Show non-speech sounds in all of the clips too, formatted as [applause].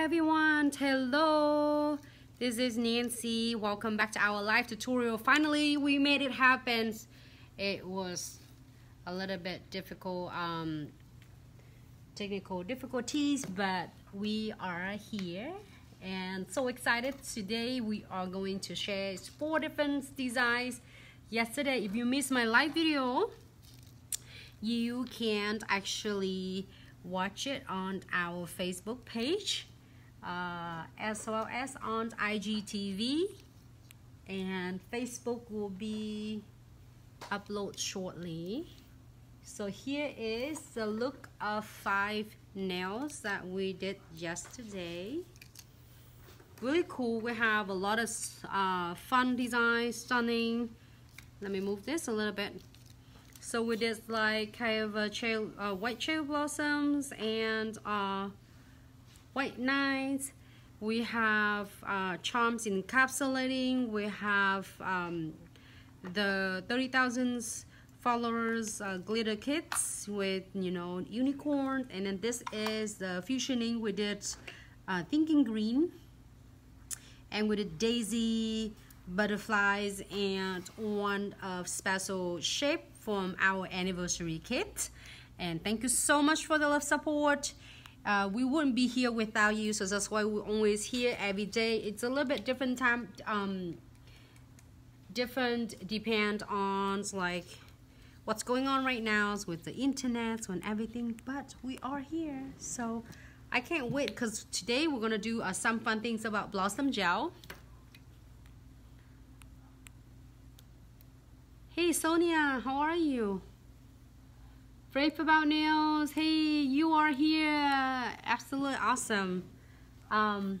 everyone. Hello. This is Nancy. Welcome back to our live tutorial. Finally we made it happen. It was a little bit difficult um, technical difficulties but we are here and so excited. Today we are going to share four different designs. Yesterday if you missed my live video you can actually watch it on our Facebook page uh, as well as on IGTV and Facebook will be upload shortly. So here is the look of five nails that we did yesterday. Really cool. We have a lot of uh, fun designs stunning. Let me move this a little bit. So we did like kind of a cherry, uh, white cherry blossoms and uh, white nights. We have uh, charms encapsulating. We have um, the 30,000 followers uh, glitter kits with you know unicorn. And then this is the fusion ink. We did uh, thinking green. And we did daisy butterflies and one of special shape from our anniversary kit. And thank you so much for the love support uh, we wouldn't be here without you so that's why we're always here every day. It's a little bit different time um, different depend on like what's going on right now with the internet and everything but we are here. So I can't wait because today we're gonna do uh, some fun things about blossom gel. Hey Sonia, how are you? Brave about nails. Hey, you are here. Absolutely awesome. Um,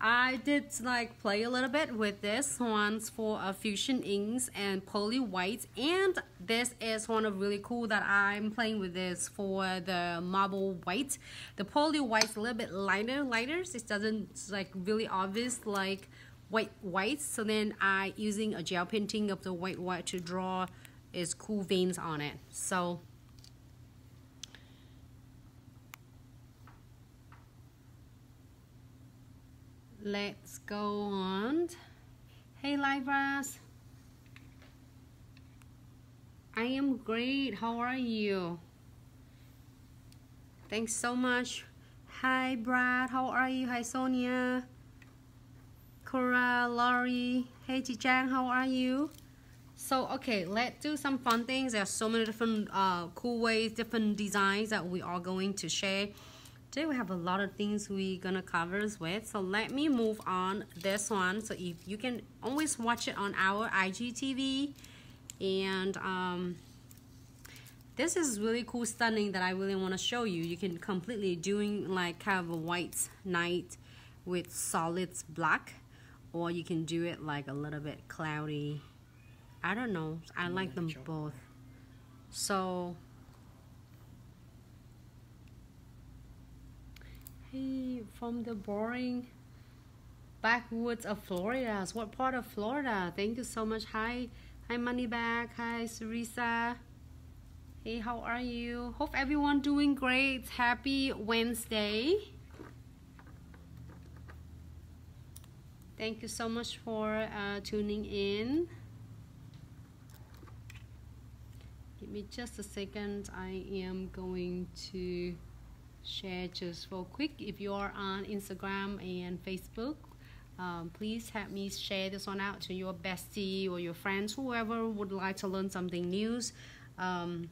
I did like play a little bit with this one's for uh, fusion inks and poly whites and this is one of really cool that I'm playing with this for the marble white the poly white's a little bit lighter lighter it doesn't like really obvious like white white so then I using a gel painting of the white white to draw is cool veins on it. So let's go on. Hey Libras. I am great. How are you? Thanks so much. Hi Brad. How are you? Hi Sonia. Cora, Laurie, hey Jiang, how are you? So, okay, let's do some fun things. There are so many different uh, cool ways, different designs that we are going to share. Today we have a lot of things we're gonna cover with. So let me move on this one. So if you can always watch it on our IGTV. And um, this is really cool, stunning that I really wanna show you. You can completely doing like kind of a white night with solids black or you can do it like a little bit cloudy I don't know. I like them both. so hey from the boring backwoods of Florida what part of Florida? Thank you so much. Hi hi money back hi Sarisa. Hey how are you? Hope everyone doing great. Happy Wednesday. Thank you so much for uh, tuning in. Give me just a second. I am going to share just for quick. If you are on Instagram and Facebook, um, please help me share this one out to your bestie or your friends, whoever would like to learn something new. Um,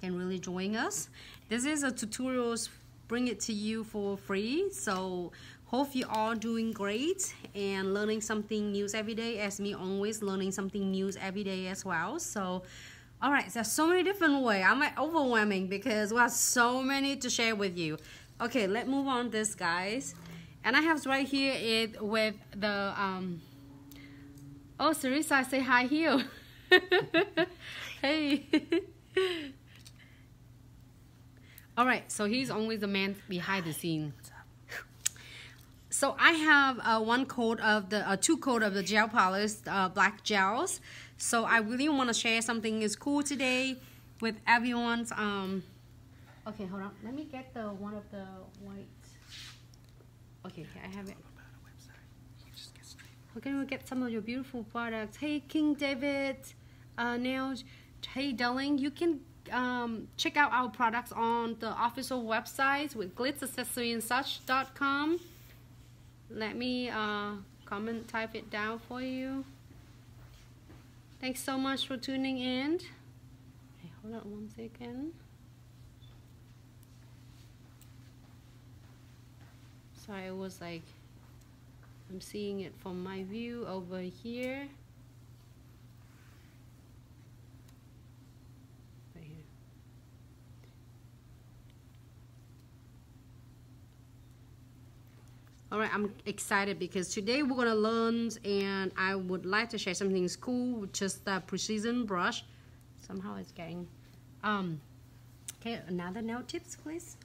can really join us. This is a tutorials bring it to you for free. So Hope you are doing great and learning something new every day as me always learning something new every day as well. So all right, there's so many different way. I'm like overwhelming because we have so many to share with you. Okay, let's move on this guys. And I have right here it with the um Oh Sarisa say hi here. [laughs] hey. [laughs] All right, so he's always the man behind the scene. So I have uh, one coat of the uh, two coat of the gel polish uh, black gels. So I really want to share something is cool today with everyone's. Um, okay, hold on. Let me get the one of the white. Okay, I have it. Okay, we'll get some of your beautiful products. Hey, King David uh, Nails. Hey, darling, you can um, check out our products on the official website with glitzaccessoryandsuch.com. Let me uh, comment, type it down for you. Thanks so much for tuning in. Hey, hold on one second. Sorry, I was like I'm seeing it from my view over here. Right here. All right, I'm excited because today we're gonna learn and I would like to share something cool with just the precision brush. Somehow it's getting, um, okay, another nail tips please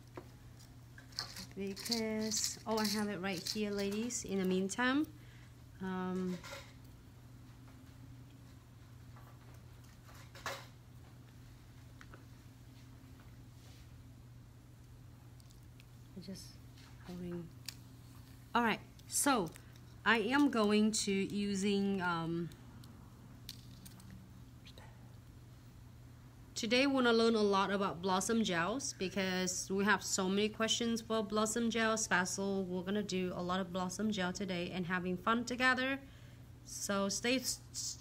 because oh I have it right here ladies in the meantime um, I just holding all right so I am going to using um, Today we're gonna learn a lot about Blossom gels because we have so many questions for Blossom gel special. We're gonna do a lot of Blossom gel today and having fun together. So stay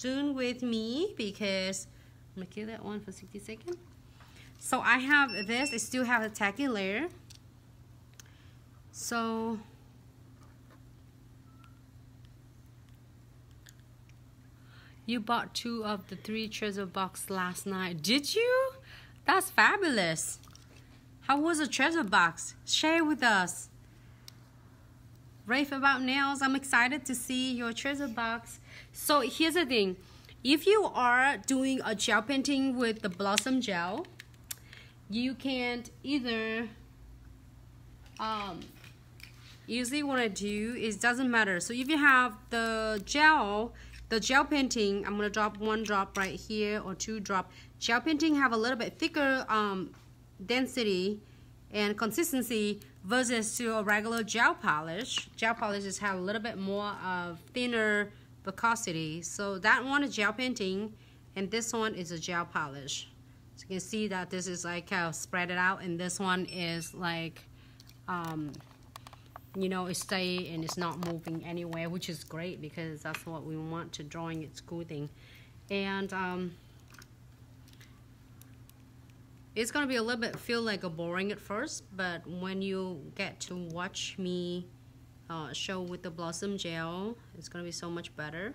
tuned with me because I'm gonna kill that one for 60 seconds. So I have this, I still have a tacky layer. So You bought two of the three treasure box last night. Did you? That's fabulous. How was the treasure box? Share with us. Rave about nails. I'm excited to see your treasure box. So here's the thing. If you are doing a gel painting with the Blossom gel, you can either um, usually what I do is doesn't matter. So if you have the gel the gel painting, I'm gonna drop one drop right here or two drop. Gel painting have a little bit thicker um, density and consistency versus to a regular gel polish. Gel polishes have a little bit more of thinner viscosity. So that one is gel painting and this one is a gel polish. So you can see that this is like kind of spread it out and this one is like um, you know, it stay and it's not moving anywhere, which is great because that's what we want to drawing it's smoothing. And um, it's gonna be a little bit feel like a boring at first, but when you get to watch me uh, show with the Blossom Gel, it's gonna be so much better.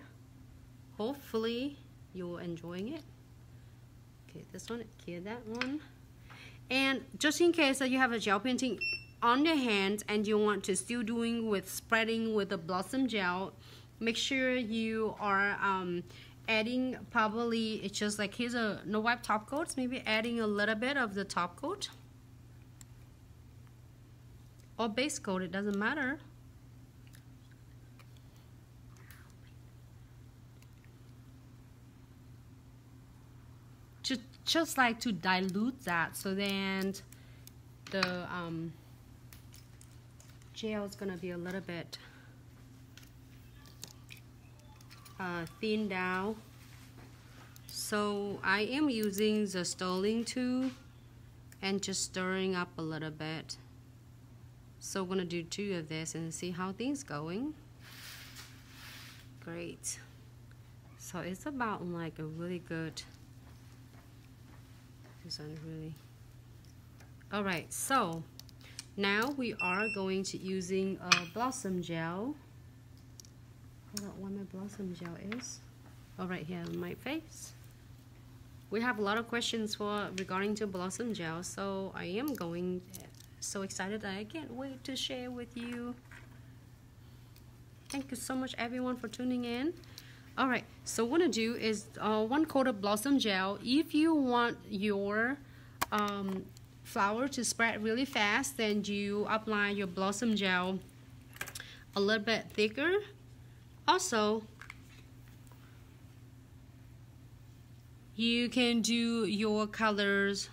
Hopefully you're enjoying it. Okay, this one, okay, that one. And just in case that you have a gel painting on your hands and you want to still doing with spreading with the blossom gel make sure you are um, adding probably it's just like here's a no wipe top coats maybe adding a little bit of the top coat. Or base coat it doesn't matter. Just just like to dilute that so then the um, gel is gonna be a little bit uh, thin down. So I am using the stirring tool and just stirring up a little bit. So we're gonna do two of this and see how things going. Great. So it's about like a really good this one really all right so now we are going to using a blossom gel. Hold on, where my blossom gel is. Oh, right here on my face. We have a lot of questions for regarding to blossom gel, so I am going so excited that I can't wait to share with you. Thank you so much everyone for tuning in. All right, so what I do is uh, one coat of blossom gel. If you want your um, flower to spread really fast, then you apply your blossom gel a little bit thicker. Also, you can do your colors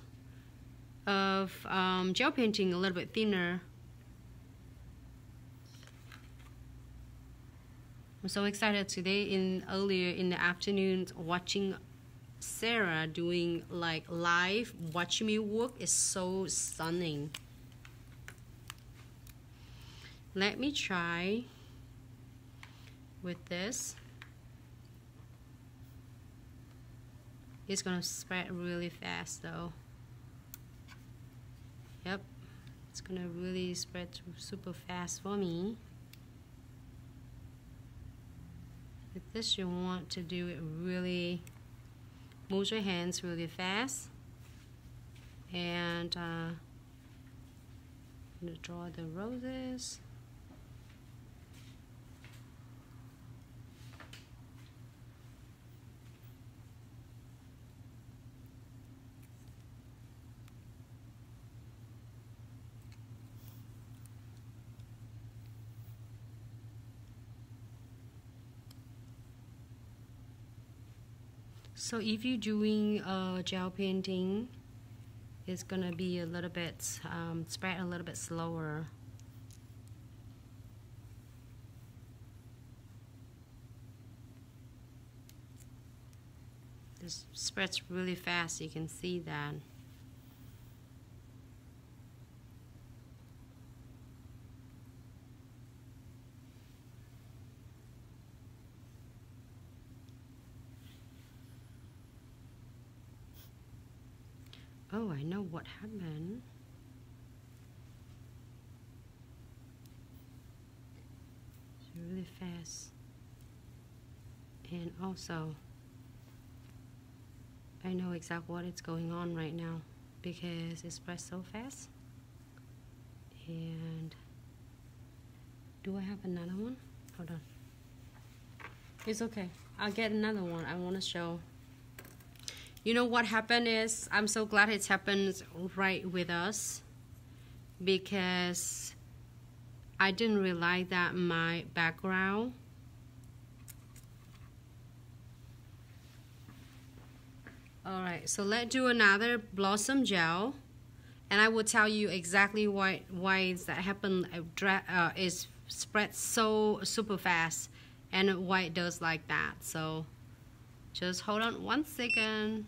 of um, gel painting a little bit thinner. I'm so excited today in earlier in the afternoon watching Sarah doing like live watching me work is so stunning. Let me try with this. It's gonna spread really fast though. Yep, it's gonna really spread super fast for me. With this you want to do it really, move your hands really fast and uh, draw the roses. So if you're doing a gel painting, it's gonna be a little bit um, spread a little bit slower. This spreads really fast, you can see that. Oh, I know what happened. It's really fast. And also, I know exactly what is going on right now because it's pressed so fast. And do I have another one? Hold on. It's okay. I'll get another one. I want to show you know what happened is I'm so glad it's happened right with us because I didn't realize that my background Alright, so let's do another blossom gel and I will tell you exactly why why that happened uh, is spread so super fast and why it does like that. So just hold on one second.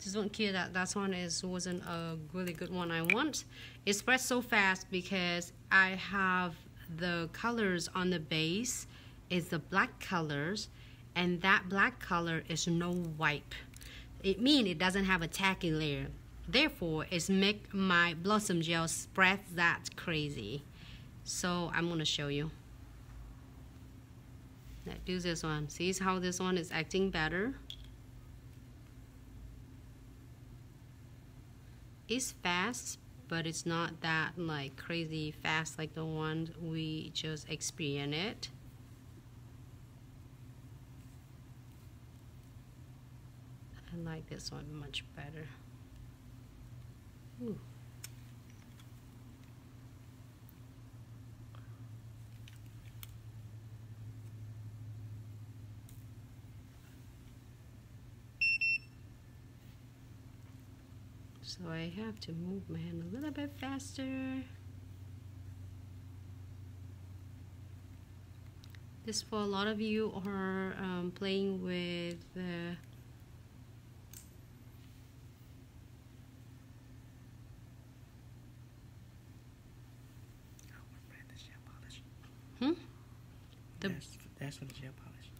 Just don't care that that one is wasn't a really good one I want. It spreads so fast because I have the colors on the base is the black colors and that black color is no wipe. It means it doesn't have a tacky layer. Therefore, it's make my blossom gel spread that crazy. So I'm gonna show you. Let's do this one. See how this one is acting better? It's fast, but it's not that like crazy fast like the one we just experienced. I like this one much better. Ooh. So I have to move my hand a little bit faster. This for a lot of you are um, playing with the Hmm? The that's, that's for the gel polish.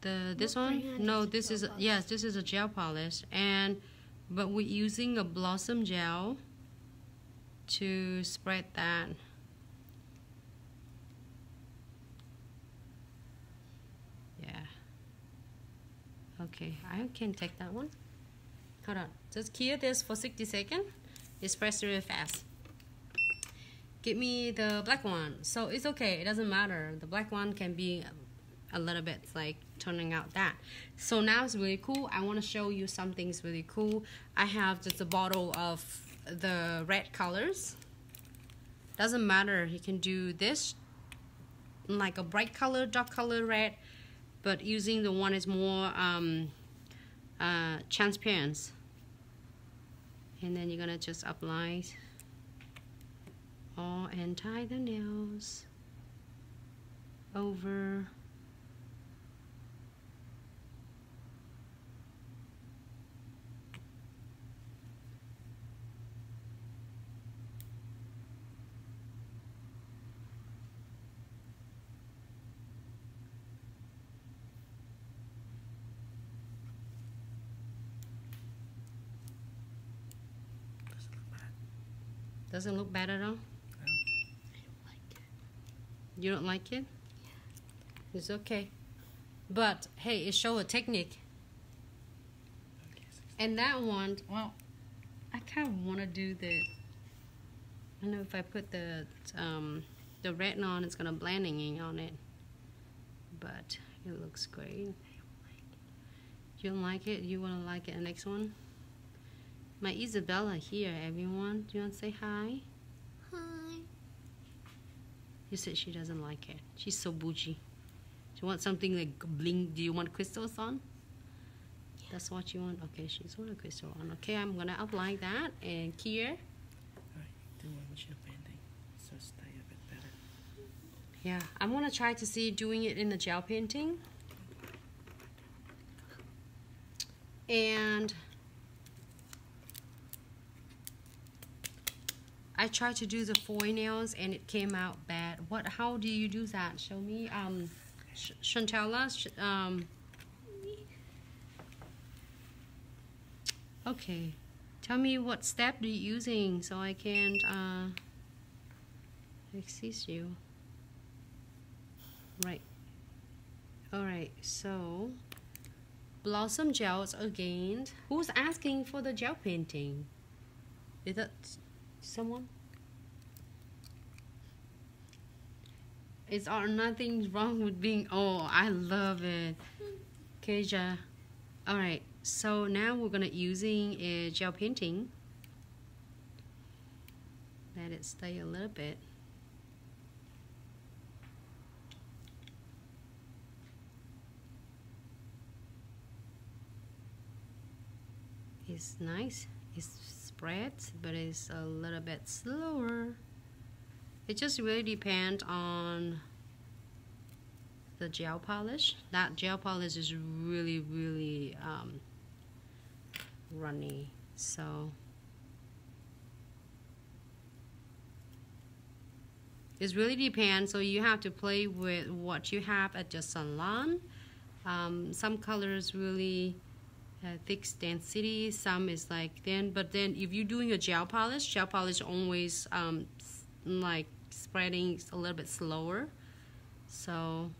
The this one? No, this is yes, this is a gel polish and but we're using a blossom gel to spread that. Yeah. Okay I can take that one. Hold on. Just keep this for 60 seconds it's pressed really fast. Give me the black one. So it's okay. It doesn't matter. The black one can be a little bit like turning out that. So now it's really cool. I want to show you something's really cool. I have just a bottle of the red colors. Doesn't matter you can do this like a bright color dark color red but using the one is more um, uh, transparent. And then you're gonna just apply all and tie the nails over Doesn't look bad. Doesn't look bad at all? No. I don't like it. you don't like it? It's okay. But hey it show a technique. Okay, and that one well i kind of want to do the i know if i put the um the red on it's gonna blending in on it. But it looks great. You don't like it? You want to like it the next one my isabella here everyone. Do you want to say hi? Hi. you said she doesn't like it. She's so bougie. Do you want something like bling? Do you want crystals on? That's what you want? Okay she's want a crystal on. Okay i'm gonna apply that and here. Alright, do one with your painting. So stay a bit better. Yeah, I'm gonna try to see doing it in the gel painting. And I tried to do the foil nails and it came out bad. What? How do you do that? Show me. Um, Sh- Chantella. Um. Okay, tell me what step you're using so I can uh, assist you. Right. Alright, so blossom gels again. Who's asking for the gel painting? Is that someone? it's there nothing's wrong with being oh I love it. Keja. Alright, so now we're gonna using a gel painting. Let it stay a little bit. It's nice. It but it's a little bit slower. It just really depends on the gel polish. That gel polish is really, really um, runny. So it really depends. So you have to play with what you have at your salon. Um, some colors really uh, thick density. Some is like thin, but then if you're doing a gel polish, gel polish always um, like spreading a little bit slower. So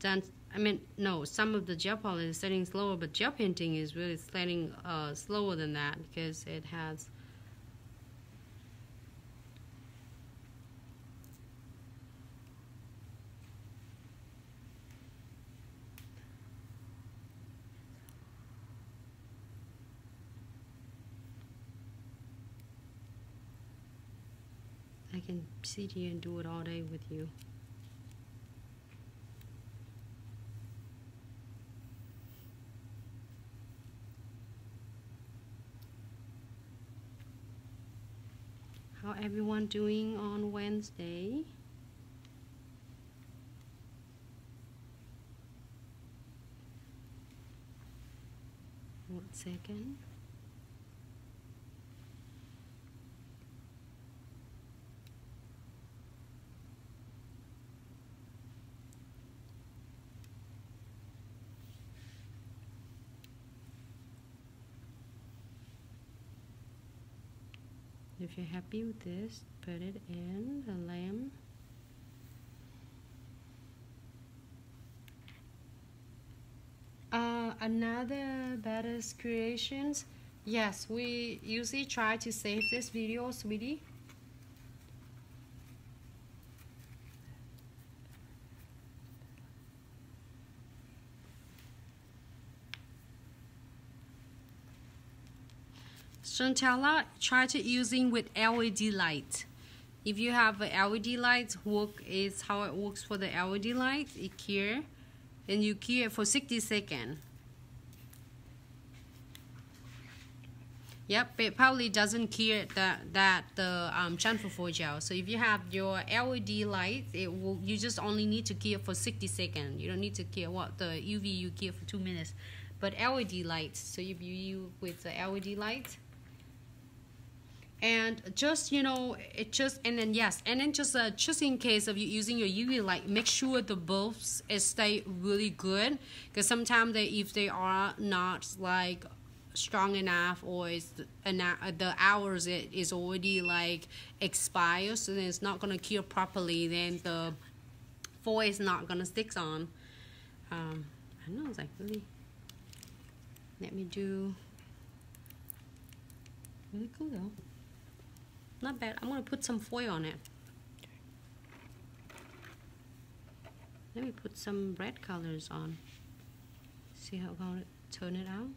then I mean no, some of the gel polish is setting slower, but gel painting is really setting uh, slower than that because it has. I can sit here and do it all day with you. How everyone doing on Wednesday? One second. If you're happy with this, put it in the lamp. Uh, another Badass Creations. Yes, we usually try to save this video, sweetie. Chantella, try to using with LED light. If you have a LED light, work is how it works for the LED light. It here, and you cure for 60 seconds. Yep, it probably doesn't clear that that the um, transfer foil gel. So if you have your LED light, it will you just only need to clear for 60 seconds. You don't need to clear what the UV you clear for two minutes. But LED lights, so if you use with the LED light, and just you know it just and then yes and then just uh, just in case of you using your UV light make sure the bulbs stay really good. Because sometimes they if they are not like strong enough or is enough, the hours it is already like expired so then it's not gonna cure properly then the foil is not gonna stick on. Um, I don't know it's like really let me do really cool though not bad I'm gonna put some foil on it let me put some red colors on see how I'm gonna turn it out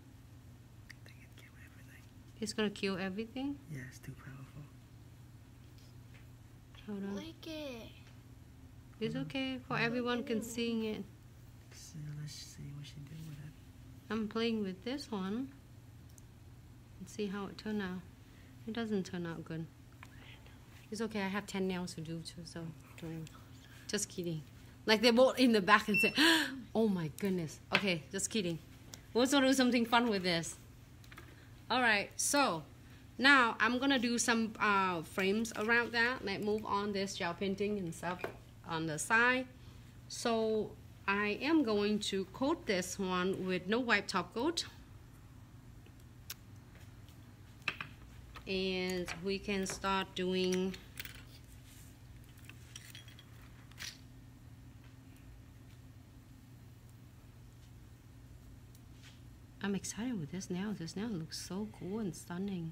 it's gonna kill everything? Yeah, it's too powerful. Hold on. Like it. It's okay for everyone can see it. So let's see what she did with it. I'm playing with this one. Let's see how it turned out. It doesn't turn out good. It's okay, I have 10 nails to do too, so. Just kidding. Like they both in the back and say, [gasps] oh my goodness. Okay, just kidding. We'll also do something fun with this. All right, so now I'm gonna do some uh, frames around that. Let's move on this gel painting and stuff on the side. So I am going to coat this one with no wipe top coat. And we can start doing I'm excited with this now. This now looks so cool and stunning.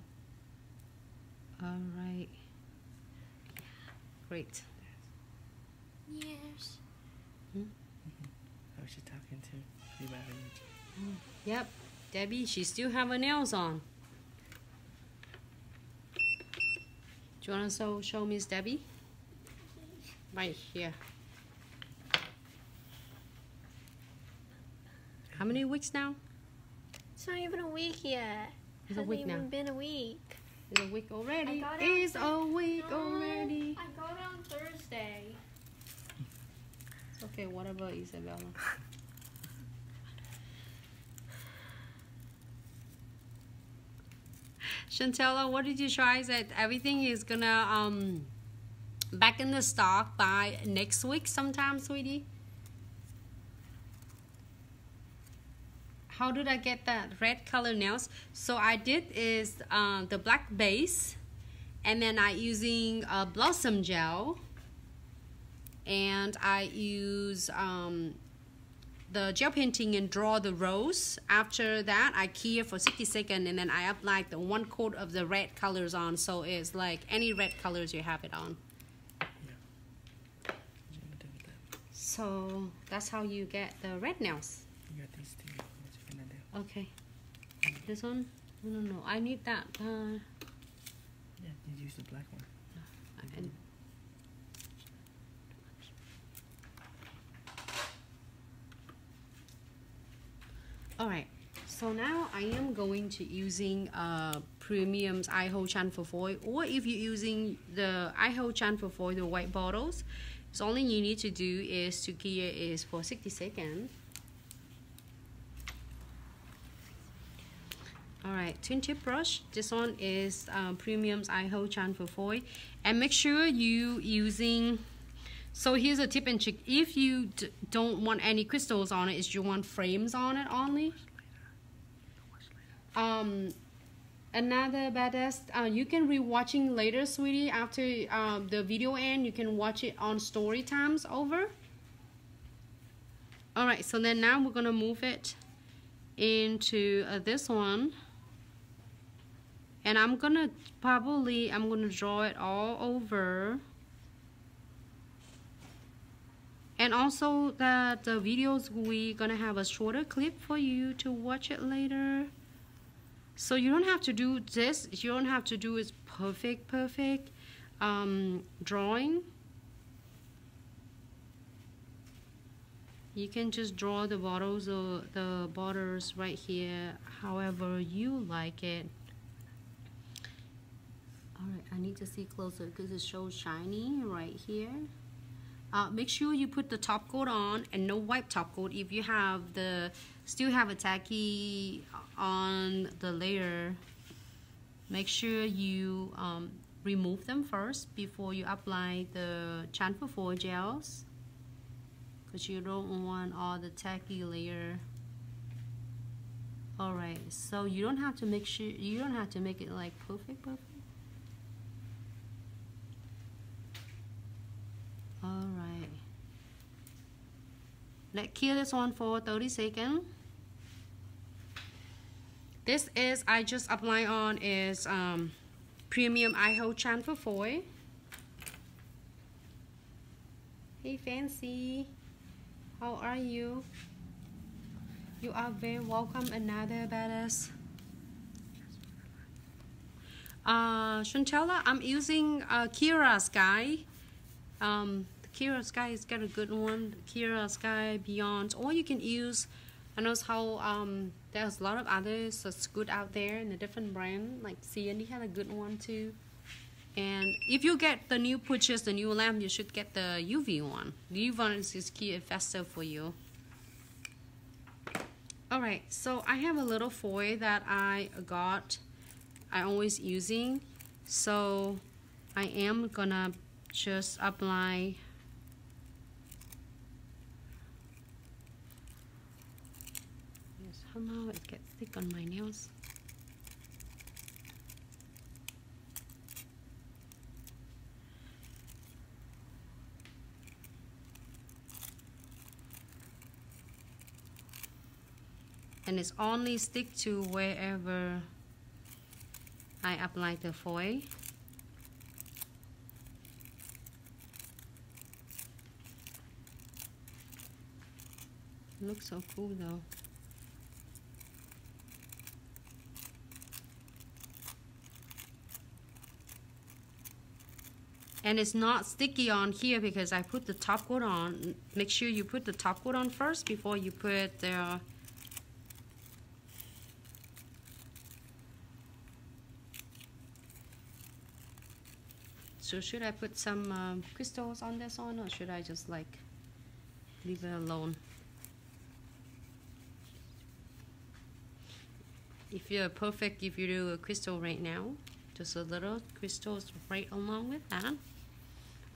All right. Great. Yes. Hmm? I was just talking to you about Yep. Debbie, she still have her nails on. Do you want to show, show Miss Debbie? Right here. How many weeks now? It's not even a week yet. It's a Hasn't week even now. been a week. It's a week already. It's a week No, already. I got it on Thursday. Okay, whatever, Isabella. Chantella, what did you try? Is that everything is gonna um back in the stock by next week sometime, sweetie. How did I get that red color nails? So I did is uh, the black base, and then I using a blossom gel and I use um, the gel painting and draw the rose. After that, I cure for 60 seconds and then I apply the one coat of the red colors on. So it's like any red colors you have it on. What you gonna do with that? So that's how you get the red nails. You got these two. What you gonna do? Okay. This one? No, no, no. I need that. Uh, Yeah, you use the black one. and all right so now I am going to using uh, premium's iHold Transfer foil or if you're using the iHold Transfer foil the white bottles so only you need to do is to gear is for 60 seconds Alright, twin tip brush. This one is um, Premium's iHold Transfer foil. And make sure you using... So here's a tip and trick. If you don't want any crystals on it, is you want frames on it only. Um, another badass, uh, you can re-watching later, sweetie. After um, the video end, you can watch it on story times over. Alright, so then now we're going to move it into uh, this one and I'm gonna probably I'm gonna draw it all over. And also that the videos we gonna have a shorter clip for you to watch it later. So you don't have to do this. You don't have to do is perfect perfect um, drawing. You can just draw the bottles or the borders right here however you like it Alright, I need to see closer because it's so shiny right here. Uh, make sure you put the top coat on and no wipe top coat if you have the still have a tacky on the layer. Make sure you um, remove them first before you apply the transfer foil gels because you don't want all the tacky layer. Alright so you don't have to make sure you don't have to make it like perfect perfect alright. Let's kill this one for 30 seconds. This is I just apply on is um, premium iHold transfer foil hey fancy. How are you? You are very welcome another badass. Uh, Chantella, I'm using uh, Kiara Sky um, Kiara Sky is got a good one Kiara Sky Beyond. Or you can use I know how um, there's a lot of others that's good out there in a different brand. Like CND had a good one too. And if you get the new purchase the new lamp you should get the UV one. The UV one is key faster for you? Alright so I have a little foil that I got I always using. So I am gonna just apply somehow it gets thick on my nails. And it's only stick to wherever I apply the foil. Looks so cool though. And it's not sticky on here because I put the top coat on. Make sure you put the top coat on first before you put the so should I put some um, crystals on this one or should I just like leave it alone? If you're perfect if you do a crystal right now just a little crystals right along with that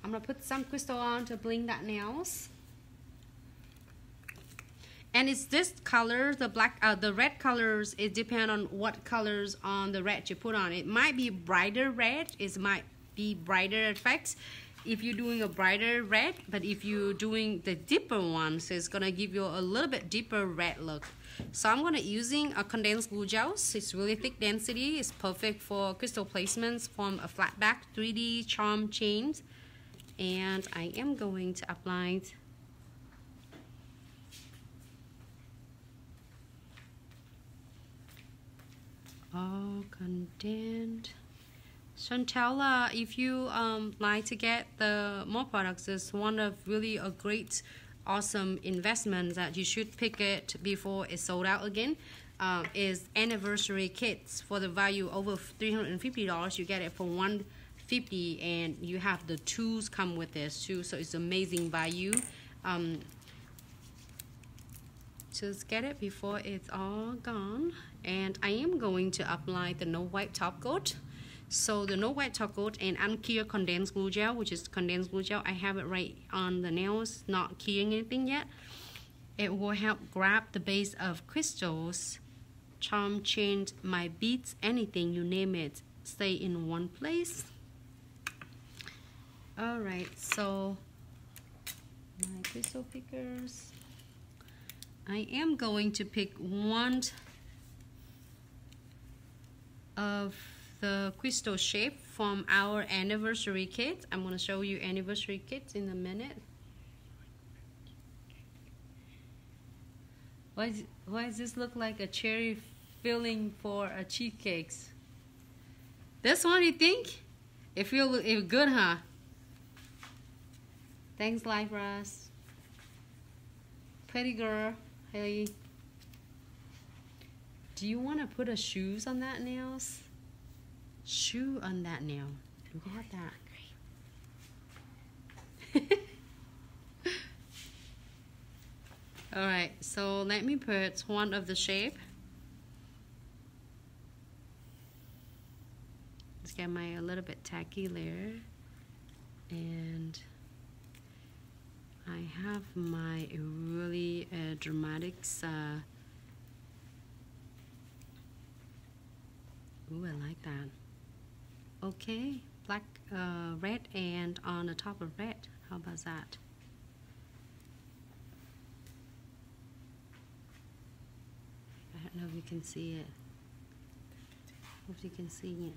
I'm gonna put some crystal on to bling that nails. And it's this color, the black, uh, the red colors, it depends on what colors on the red you put on. It might be brighter red, it might be brighter effects if you're doing a brighter red, but if you're doing the deeper ones, it's gonna give you a little bit deeper red look. So I'm gonna using a condensed glue gels. It's really thick density. It's perfect for crystal placements from a flat back 3D charm chains and I am going to apply it all condensed Chantella, if you um, like to get the more products, it's one of really a great, awesome investment that you should pick it before it's sold out again. Uh, is anniversary kits for the value over $350. You get it for one 50 and you have the tools come with this too so it's amazing value um, just get it before it's all gone. And I am going to apply the no wipe top coat. So the no wipe top coat and unclear condensed glue gel which is condensed glue gel. I have it right on the nails not keying anything yet. It will help grab the base of crystals charm change my beads anything you name it. Stay in one place all right so my crystal pickers. I am going to pick one of the crystal shape from our anniversary kit. I'm going to show you anniversary kits in a minute. Why, is, why does this look like a cherry filling for a cheesecakes? This one you think? It feel it good huh Thanks, Life Russ. Pretty girl, Haley. Do you want to put a shoes on that nails? shoe on that nail. Look at that. [laughs] All right, so let me put one of the shape. Let's get my a little bit tacky layer. And I have my really uh, dramatics. Uh, ooh, I like that. Okay, black, uh, red, and on the top of red. How about that? I don't know if you can see it. Hope you can see it.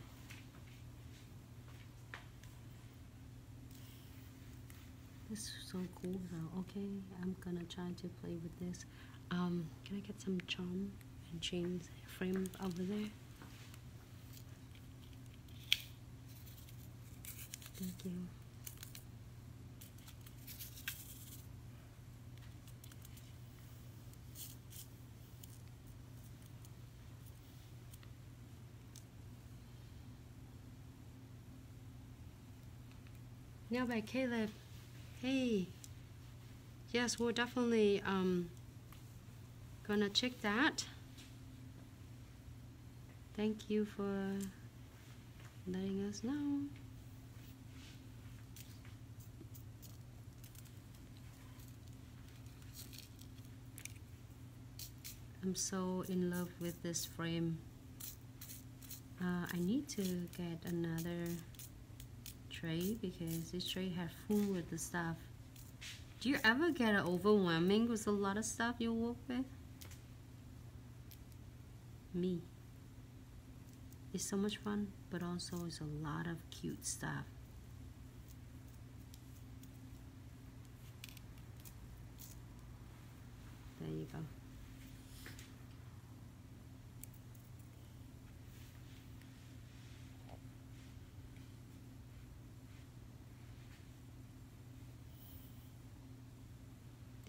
This is so cool. Okay, I'm gonna try to play with this. Um, can I get some charm and chains frame over there? Thank you. Now by Caleb. Hey. Yes, we're definitely um, gonna check that. Thank you for letting us know. I'm so in love with this frame. Uh, I need to get another tray because this tray has full with the stuff. Do you ever get overwhelming with a lot of stuff you work with? Me. It's so much fun, but also it's a lot of cute stuff. There you go.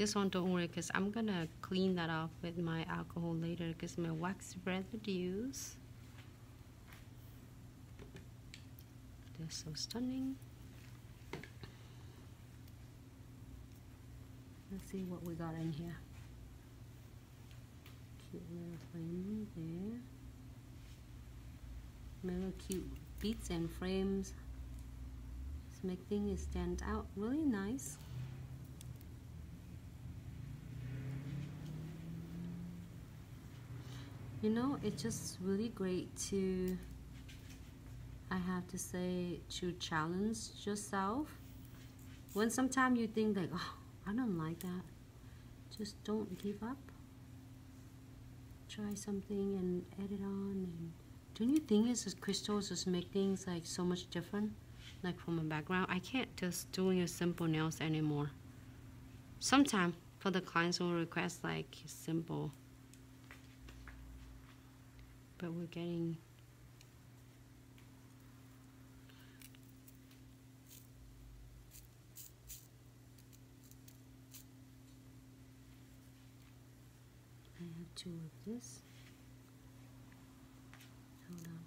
This one don't worry because I'm gonna clean that off with my alcohol later because my wax residues. They're so stunning. Let's see what we got in here. Cute little flame there. Little cute beads and frames. Just make things stand out really nice. You know it's just really great to I have to say to challenge yourself. When sometimes you think like oh I don't like that just don't give up. Try something and add it on and don't you think it's just crystals just make things like so much different? Like from a background? I can't just doing a simple nails anymore. Sometimes for the clients who request like simple but we're getting I have two of this hold on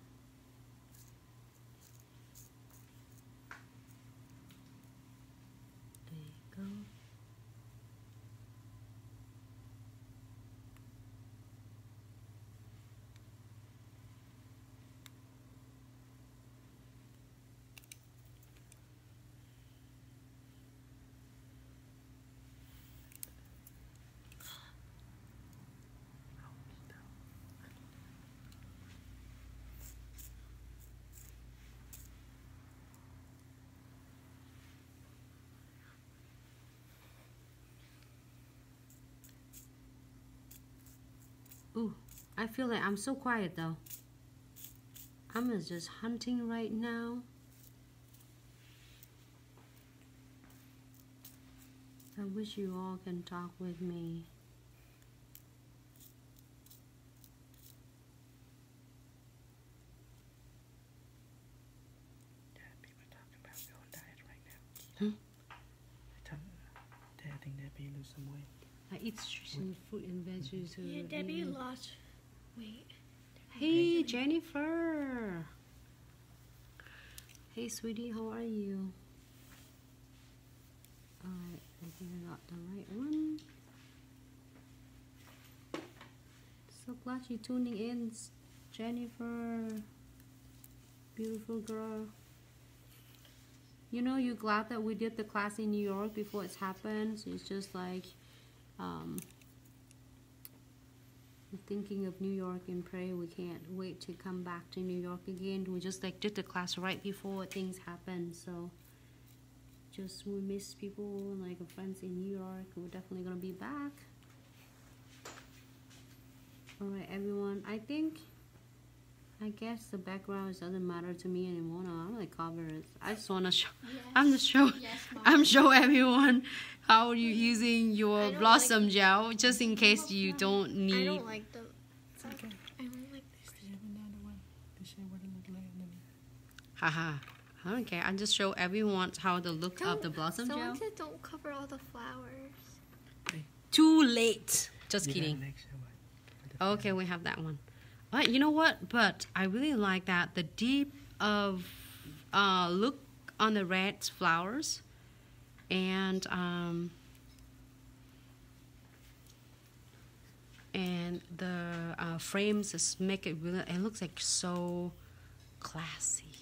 there you go Ooh, I feel like I'm so quiet though. I'm just hunting right now. I wish you all can talk with me. Dad, people talking about you diet right now. Hmm? They talk- think that be lose some weight. I eat some fruit and veggies. Yeah, Debbie lost weight. Hey, Jennifer. Hey, sweetie, how are you? Alright, I think I got the right one. So glad you're tuning in, Jennifer. Beautiful girl. You know, you're glad that we did the class in New York before it's happened. So it's just like, um, thinking of New York and pray we can't wait to come back to New York again. We just like did the class right before things happened, so just we miss people like friends in New York. We're definitely gonna be back. All right, everyone. I think. I guess the background doesn't matter to me anymore. No, I'm gonna cover it. I just wanna show. I'm just show. Yes, I'm show everyone how you using your don't blossom gel, just in case you don't need. I don't like them. It's okay. I don't like this. Because you haven't done the one to show look like. Haha. I don't care. I just show everyone how the look of the blossom Someone gel. said don't cover all the flowers. Too late. Just You kidding. an extra one for the Okay, we have that one. Alright, you know what? But I really like that the deep of uh, look on the red flowers, and um, and the uh, frames just make it really. It looks like so classy.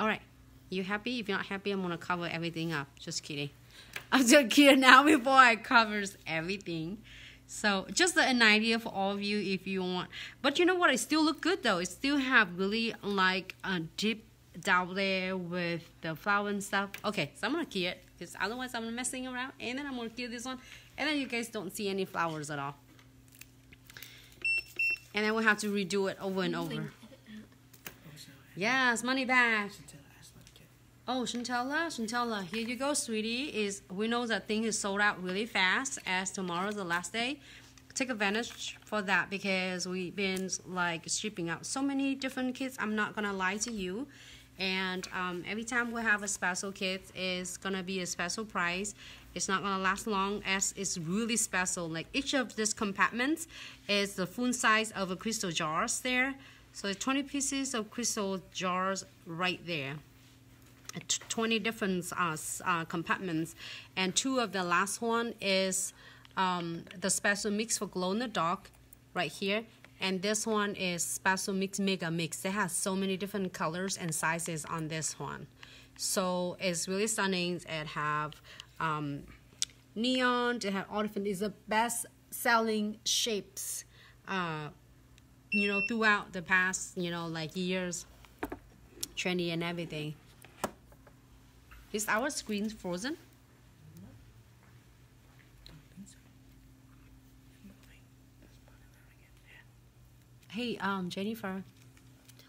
All right, you happy? If you're not happy, I'm gonna cover everything up. Just kidding. [laughs] I'm just kidding now before I covers everything. So just an idea for all of you if you want. But you know what? It still look good though. It still have really like a deep down there with the flower and stuff. Okay, so I'm gonna key it because otherwise I'm messing around. And then I'm gonna key this one, and then you guys don't see any flowers at all. And then we have to redo it over and over. Yes, money back. Chantel asked about the kid. Oh, Chantella, Chantella, here you go, sweetie. Is we know that thing is sold out really fast as tomorrow's the last day. Take advantage for that because we've been like shipping out so many different kits. I'm not gonna lie to you. And um, every time we have a special kit, it's gonna be a special price. It's not gonna last long as it's really special. Like each of these compartments is the full size of a crystal jars there. So 20 pieces of crystal jars right there. Uh, t- 20 different uh, uh, compartments. And two of the last one is um, the special mix for glow in the dark right here. And this one is special mix mega mix. It has so many different colors and sizes on this one. So it's really stunning. It have um, neon. It have all different it's the best selling shapes uh, you know throughout the past you know like years trendy and everything is our screen frozen? Hey, um, Jennifer,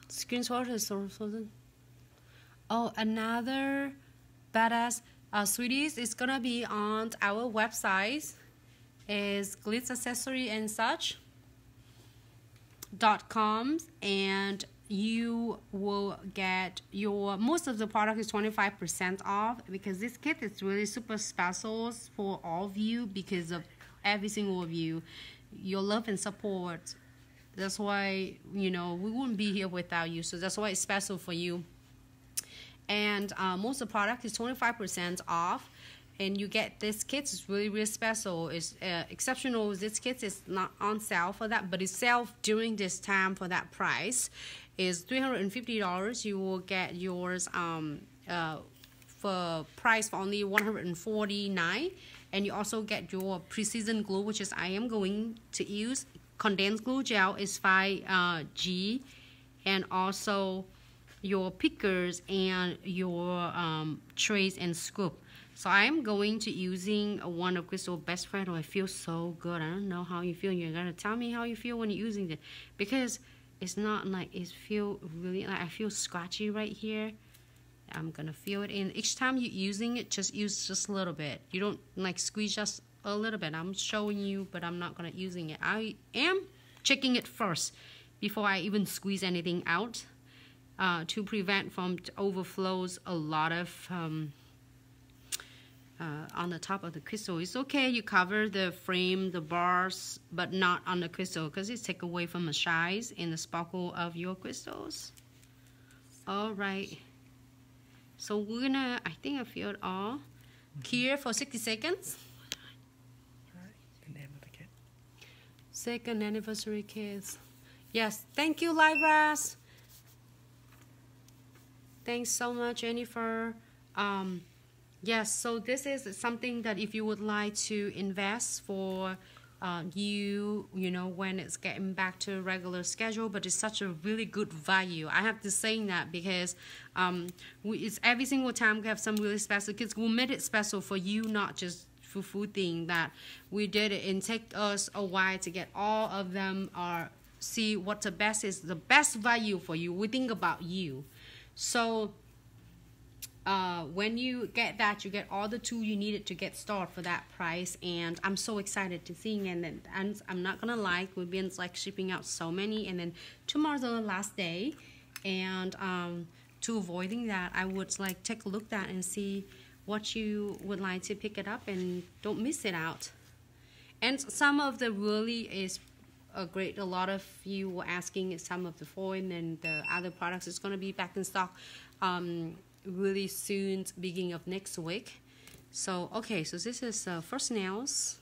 screen frozen is so frozen. Oh, another badass, uh, sweeties is gonna be on our website. Is glitz accessory and such dot coms and you will get your most of the product is 25% off because this kit is really super special for all of you because of every single of you. Your love and support. That's why you know we wouldn't be here without you. So that's why it's special for you. And uh, most of the product is 25% off and you get this kit. Is really really special. It's uh, exceptional. This kit is not on sale for that but it's sale during this time for that price is $350 you will get yours um, uh, for price for only 149 and you also get your precision glue which is i am going to use. Condensed glue gel is 5g and also your pickers and your um, trays and scoop. So i'm going to using one of crystal best friend. Oh i feel so good. I don't know how you feel. You're gonna tell me how you feel when you're using it. Because it's not like it feel really like i feel scratchy right here. I'm gonna feel it. And each time you're using it just use just a little bit. You don't like squeeze just a little bit. I'm showing you but i'm not gonna using it. I am checking it first before i even squeeze anything out uh, to prevent from overflows a lot of um, uh, on the top of the crystal. It's okay you cover the frame, the bars, but not on the crystal because it take away from the shines and the sparkle of your crystals. All right. So we're gonna, I think I filled all. Here for 60 seconds. Alright. The name of the kid. Second anniversary kids. Yes, thank you, Libras. Thanks so much, Jennifer. Um, yes, so this is something that if you would like to invest for uh, you, you know, when it's getting back to regular schedule, but it's such a really good value. I have to say that because um, we, it's every single time we have some really special kids. We made it special for you, not just for food thing that we did it and take us a while to get all of them are see what the best is the best value for you we think about you so uh, when you get that, you get all the tool you needed to get started for that price. And I'm so excited to see. And then and I'm not gonna lie, we've been like shipping out so many. And then tomorrow's the last day, and um, to avoiding that, I would like take a look at that and see what you would like to pick it up and don't miss it out. And some of the really is a great. A lot of you were asking some of the foreign and the other products is going to be back in stock um, really soon, beginning of next week. So okay, so this is uh, first nails.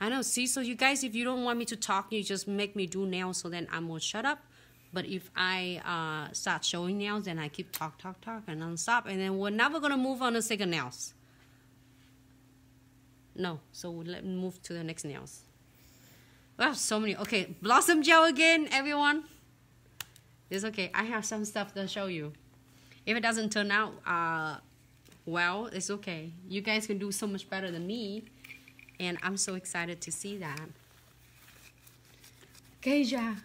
I know. See, so you guys, if you don't want me to talk, you just make me do nails, so then I'm gonna shut up. But if I uh, start showing nails, then I keep talk, talk, talk, and non-stop, and then we're never gonna move on to second nails. No, so let me move to the next nails. Wow, so many. Okay, blossom gel again, everyone. It's okay. I have some stuff to show you. If it doesn't turn out uh, well, it's okay. You guys can do so much better than me, and I'm so excited to see that. Keja.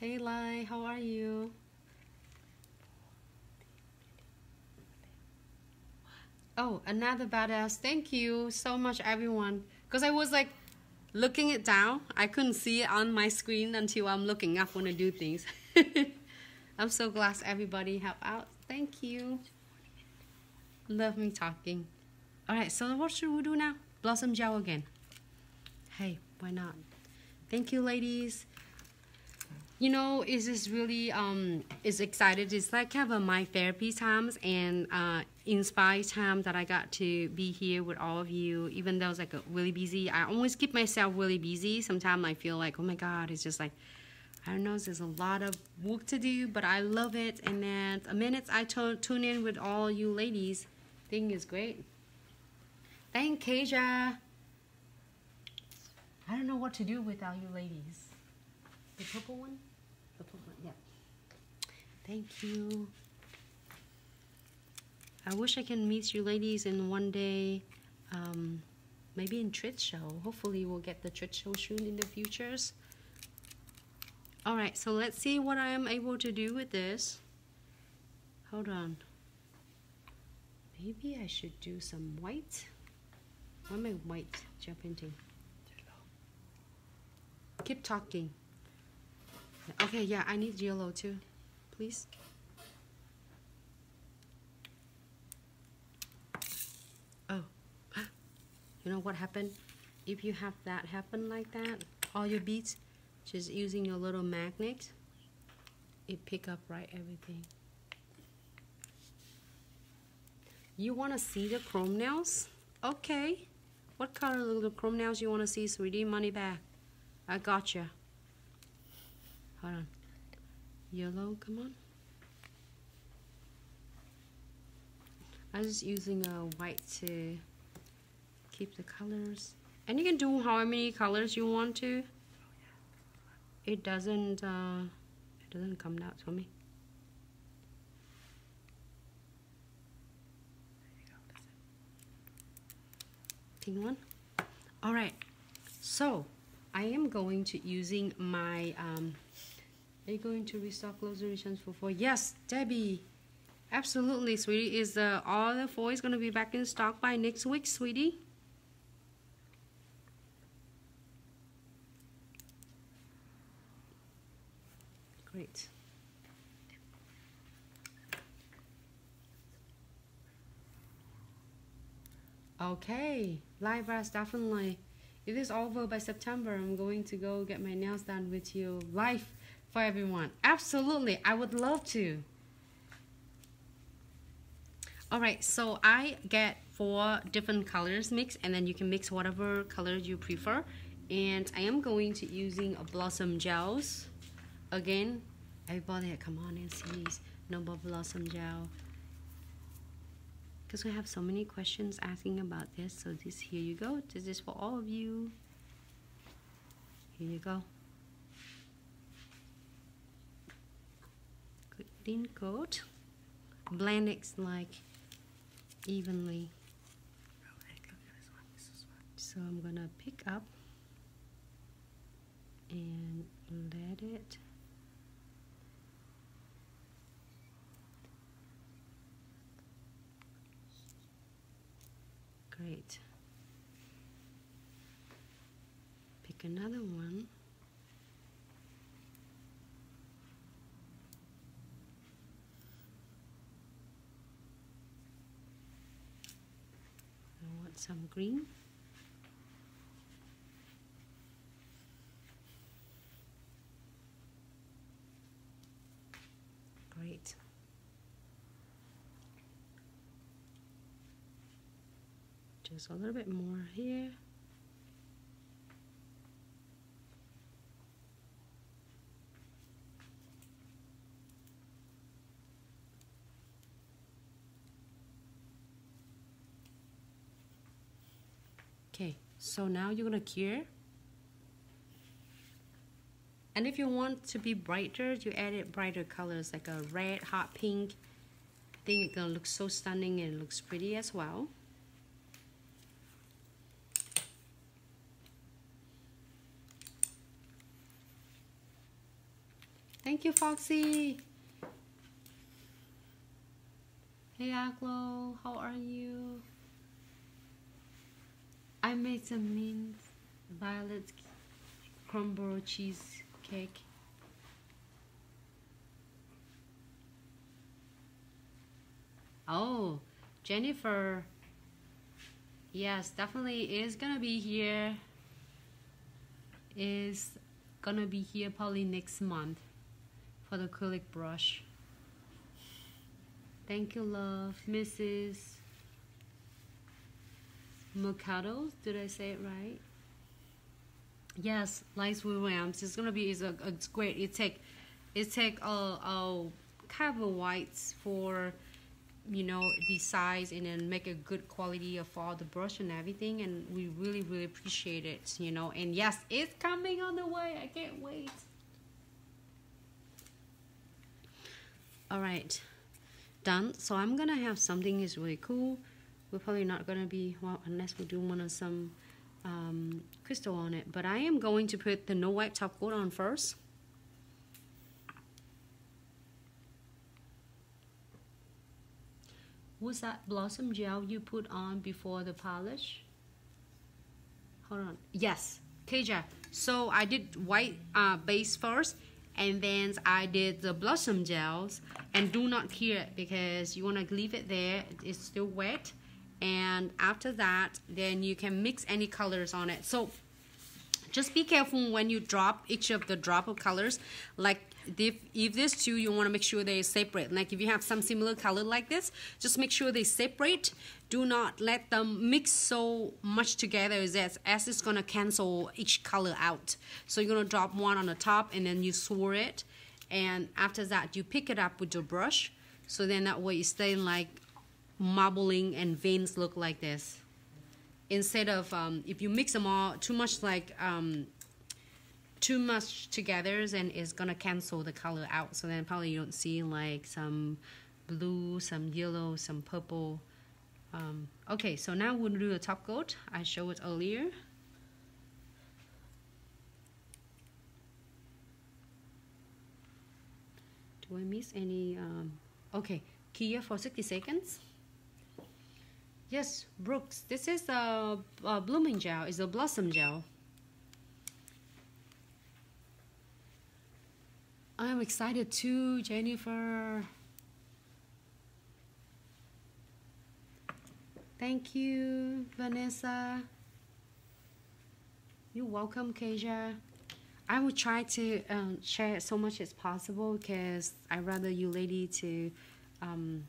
Hey Lai, how are you? Oh, another badass. Thank you so much, everyone. Because I was like looking it down. I couldn't see it on my screen until I'm looking up when I do things. [laughs] I'm so glad everybody help out. Thank you. Love me talking. All right, so what should we do now? Blossom gel again. Hey, why not? Thank you, ladies you know, it's just really um, is excited. It's like have a my therapy times and uh, inspired time that I got to be here with all of you. Even though it's like really busy, I always keep myself really busy. Sometimes I feel like, oh my God, it's just like I don't know. There's a lot of work to do, but I love it. And then the minutes I tune in with all you ladies, thing is great. Thank Keja. I don't know what to do without you ladies. The purple one? The purple one, yeah. Thank you. I wish I can meet you ladies in one day, um, maybe in Treat Show. Hopefully we'll get the Treat Show soon in the futures. Alright, so let's see what I am able to do with this. Hold on. Maybe I should do some white. What am I white jump into? Keep talking. Okay, yeah, I need yellow too, please. Oh, [gasps] you know what happened? If you have that happen like that, all your beads, just using your little magnet, it pick up right everything. You want to see the chrome nails? Okay. What color little chrome nails you want to see, sweetie? Money back. I gotcha. Hold on. Yellow, come on. I was using a white to keep the colors. And you can do how many colors you want to. It doesn't, uh, it doesn't come out for me. Pink one. All right. So I am going to using my um, are you going to restock those editions for four? Yes, Debbie. Absolutely, sweetie. Is the all the four is gonna be back in stock by next week, sweetie? Great. Okay, live brass definitely. It is over by September. I'm going to go get my nails done with you live for everyone. Absolutely, I would love to. All right, so I get four different colors mixed, and then you can mix whatever color you prefer. And I am going to using a blossom gels. Again, everybody come on and see this Noble Blossom Gel. Because we have so many questions asking about this, so this here you go. This is for all of you. Here you go. Good thin coat. Blend it like evenly. So I'm gonna pick up and let it great pick another one Want some green. Great. Just a little bit more here okay so now you're gonna cure and if you want to be brighter you add it brighter colors like a red hot pink I think it's gonna look so stunning and it looks pretty as well Thank you, Foxy. Hey, Aglo, how are you? I made some mint violet crumble cheesecake. Oh, Jennifer. Yes, definitely is gonna be here. Is gonna be here probably next month for the acrylic brush. Thank you, love. Mrs. Mercado, did I say it right? Yes, Lights Williams. It's gonna be it's a it's great. It take it take a, a kind of whites for you know the size and then make a good quality of all the brush and everything and we really really appreciate it you know and yes it's coming on the way I can't wait all right done so I'm gonna have something is really cool we're probably not gonna be well unless we do one of some um, crystal on it but I am going to put the no wipe top coat on first. Was that blossom gel you put on before the polish? Hold on. Yes. Keja so I did white uh, base first and then I did the blossom gels. And do not cure it because you want to leave it there. It's still wet and after that then you can mix any colors on it. So just be careful when you drop each of the drop of colors. Like if, if this two you want to make sure they separate. Like if you have some similar color like this just make sure they separate. Do not let them mix so much together as, as it's going to cancel each color out. So you're going to drop one on the top and then you swirl it. And after that you pick it up with your brush. So then that way it's staying like marbling and veins look like this. Instead of um, if you mix them all too much like um, too much together and it's gonna cancel the color out. So then probably you don't see like some blue some yellow some purple. Um, okay so now we'll do the top coat. I showed it earlier. Do I miss any um, okay Kia for 60 seconds yes Brooks this is a, a blooming gel it's a blossom gel I'm excited too, Jennifer. Thank you, Vanessa. You're welcome, Keisha. I will try to um, share so much as possible because I'd rather you lady to um,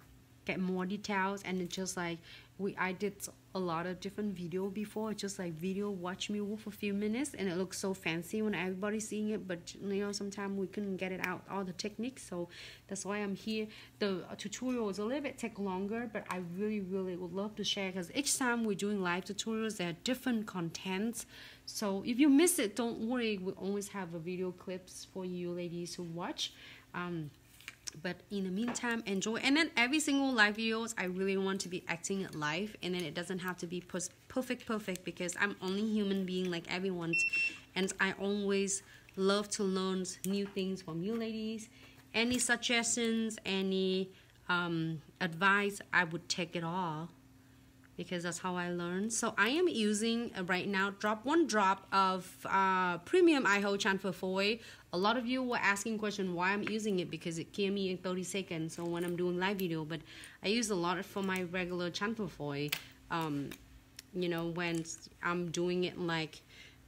get more details and just like we I did a lot of different video before just like video watch me for a few minutes and it looks so fancy when everybody's seeing it but you know sometimes we couldn't get it out all the techniques so that's why I'm here. The tutorial is a little bit take longer but I really really would love to share because each time we're doing live tutorials there are different contents. So if you miss it don't worry we always have a video clips for you ladies to watch. Um, but in the meantime enjoy and then every single live videos i really want to be acting live and then it doesn't have to be perfect perfect because i'm only human being like everyone and i always love to learn new things from you ladies any suggestions any um, advice i would take it all because that's how I learn. So I am using uh, right now drop one drop of uh, premium iHold transfer foil. A lot of you were asking question why I'm using it because it came me in 30 seconds. So when I'm doing live video, but I use a lot for my regular transfer foil. Um, you know when I'm doing it like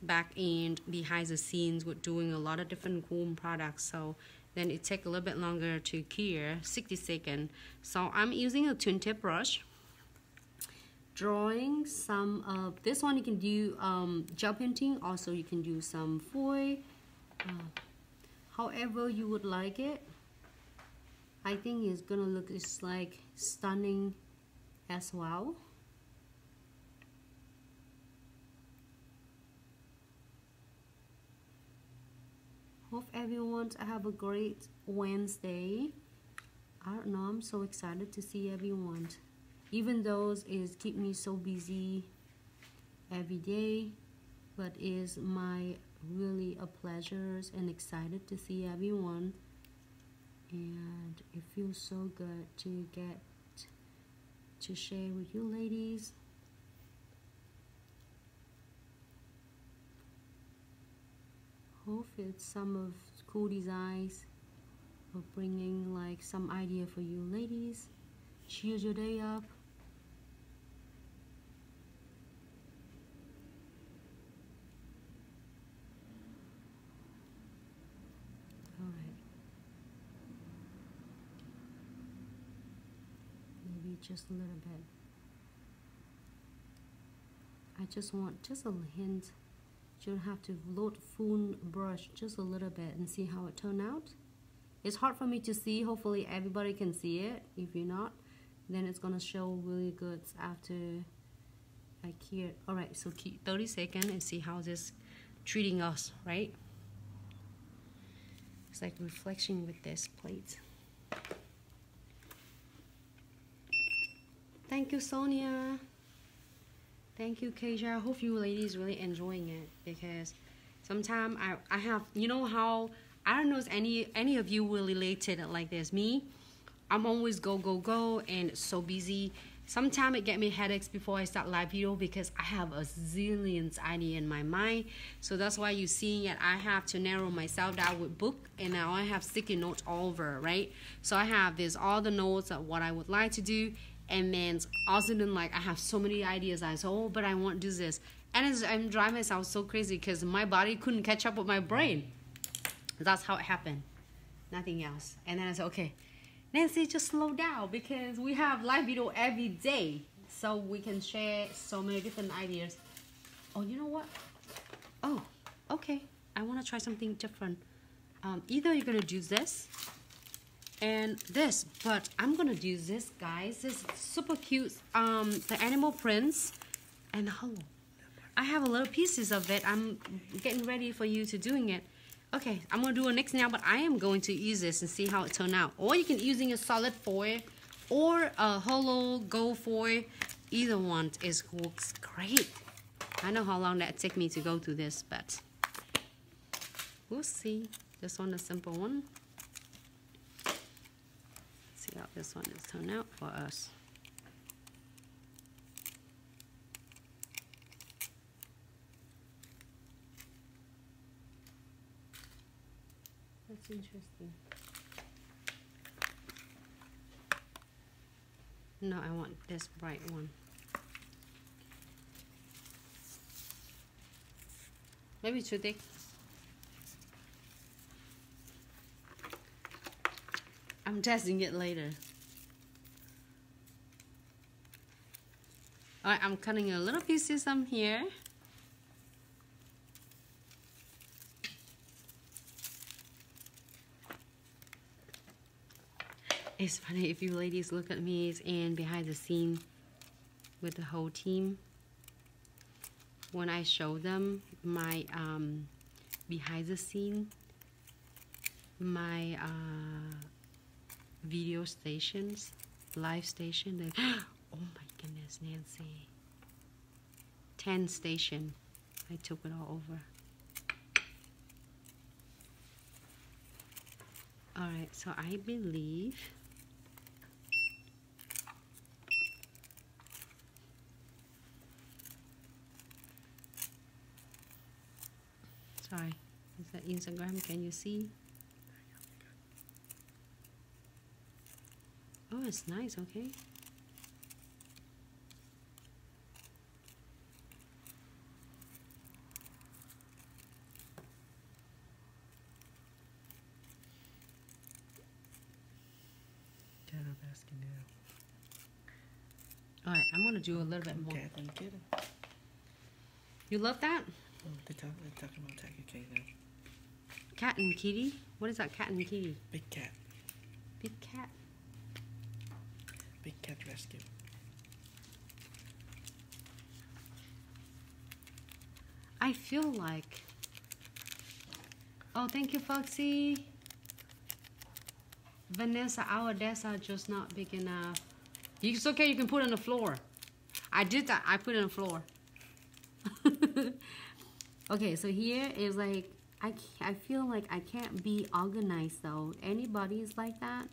back end behind the scenes with doing a lot of different cool products. So then it take a little bit longer to cure 60 seconds. So I'm using a twin tip brush drawing some of this one you can do um, gel painting also you can do some foil uh, however you would like it I think it's gonna look it's like stunning as well. Hope everyone have a great Wednesday. I don't know I'm so excited to see everyone. Even those is keep me so busy every day but is my really a pleasure and excited to see everyone. And it feels so good to get to share with you ladies. Hope it's some of cool designs of bringing like some idea for you ladies. Cheers your day up just a little bit. I just want just a hint. You don't have to load full brush just a little bit and see how it turned out. It's hard for me to see. Hopefully everybody can see it. If you're not, then it's gonna show really good after I cure. Alright, so keep 30 seconds and see how this treating us, right? It's like reflection with this plate. Thank you, Sonia. Thank you, Keisha. I hope you ladies really enjoying it because sometimes I, I have, you know how, I don't know if any, any of you will relate to it like this. Me, I'm always go, go, go and so busy. Sometimes it get me headaches before I start live video because I have a zillions idea in my mind. So that's why you seeing it. I have to narrow myself down with book and now I have sticky notes all over, right? So I have this all the notes of what I would like to do and then also then like I have so many ideas. I said, oh, but I want to do this, and as I'm driving myself so crazy because my body couldn't catch up with my brain. That's how it happened, nothing else. And then I said, okay, Nancy, just slow down because we have live video every day, so we can share so many different ideas. Oh, you know what? Oh, okay. I want to try something different. Um, either you're gonna do this and this but i'm gonna do this guys. This super cute. Um the animal prints. And hello. I have a little pieces of it. I'm getting ready for you to doing it. Okay i'm gonna do a next now but i am going to use this and see how it turn out. Or you can using a solid foil or a hollow gold foil. Either one is works great. I know how long that take me to go through this but we'll see. This one a simple one how this one is turned out for us. That's interesting. No, I want this bright one. Maybe too I'm testing it later. Alright, I'm cutting a little piece of some here. It's funny if you ladies look at me and behind the scene with the whole team. When I show them my um, behind the scene, my uh, video stations, live station, they, [gasps] oh my goodness, Nancy. 10 station. I took it all over. Alright, so I believe Sorry, is that Instagram? Can you see? Oh, it's nice, okay. Cat or basking now. Alright, I'm gonna do a little bit more. And kitten. You love that? Oh, they talk, they're talking about Tiger King now. Cat and kitty? What is that, cat and kitty? Big cat. Big cat. Big cat rescue. I feel like. Oh, thank you, Foxy. Vanessa, our desks are just not big enough. It's okay, you can put on the floor. I did that, I put it on the floor. [laughs] okay, so here is like, I, I feel like I can't be organized though. Anybody is like that?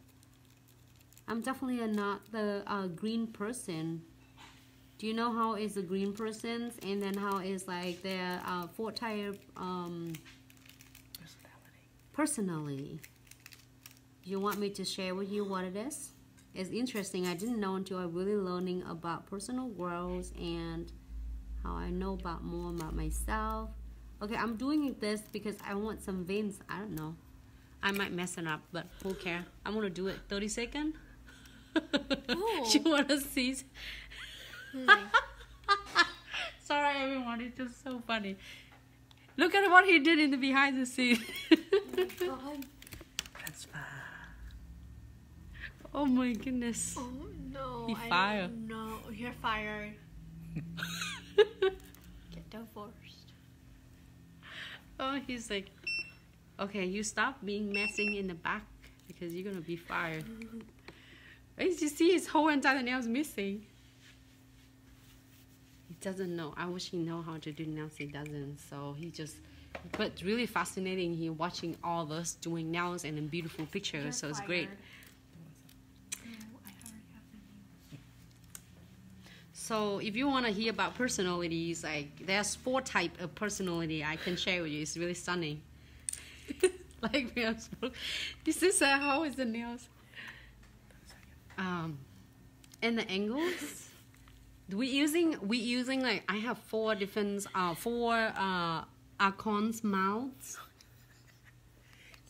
I'm definitely a not the uh, green person. Do you know how is the green person's and then how is like the uh, four type um, Personality. personality? You want me to share with you what it is? It's interesting. I didn't know until I really learning about personal growth and how I know about more about myself. Okay, I'm doing this because I want some veins. I don't know. I might mess it up, but who care? I'm gonna do it 30 second. [laughs] Oh. you wanna see? [laughs] Sorry, everyone. It's just so funny. Look at what he did in the behind the scene. God. That's fine. oh my goodness. Oh no. He fired. don't. You're fired. [laughs] Get divorced. oh, he's like, okay, you stop being messing in the back because you're gonna be fired. As you see, his whole entire nails missing. He doesn't know. I wish he know how to do nails. He doesn't. So he just. But really fascinating. He watching all of us doing nails and in beautiful pictures. So it's great. fired. Name. So if you want to hear about personalities, like there's four type of personality I can share with you. It's really stunning. [laughs] like. [laughs] This is uh, how is the nails? Um, and the angles. We using we using like I have four different uh four uh icons mouths.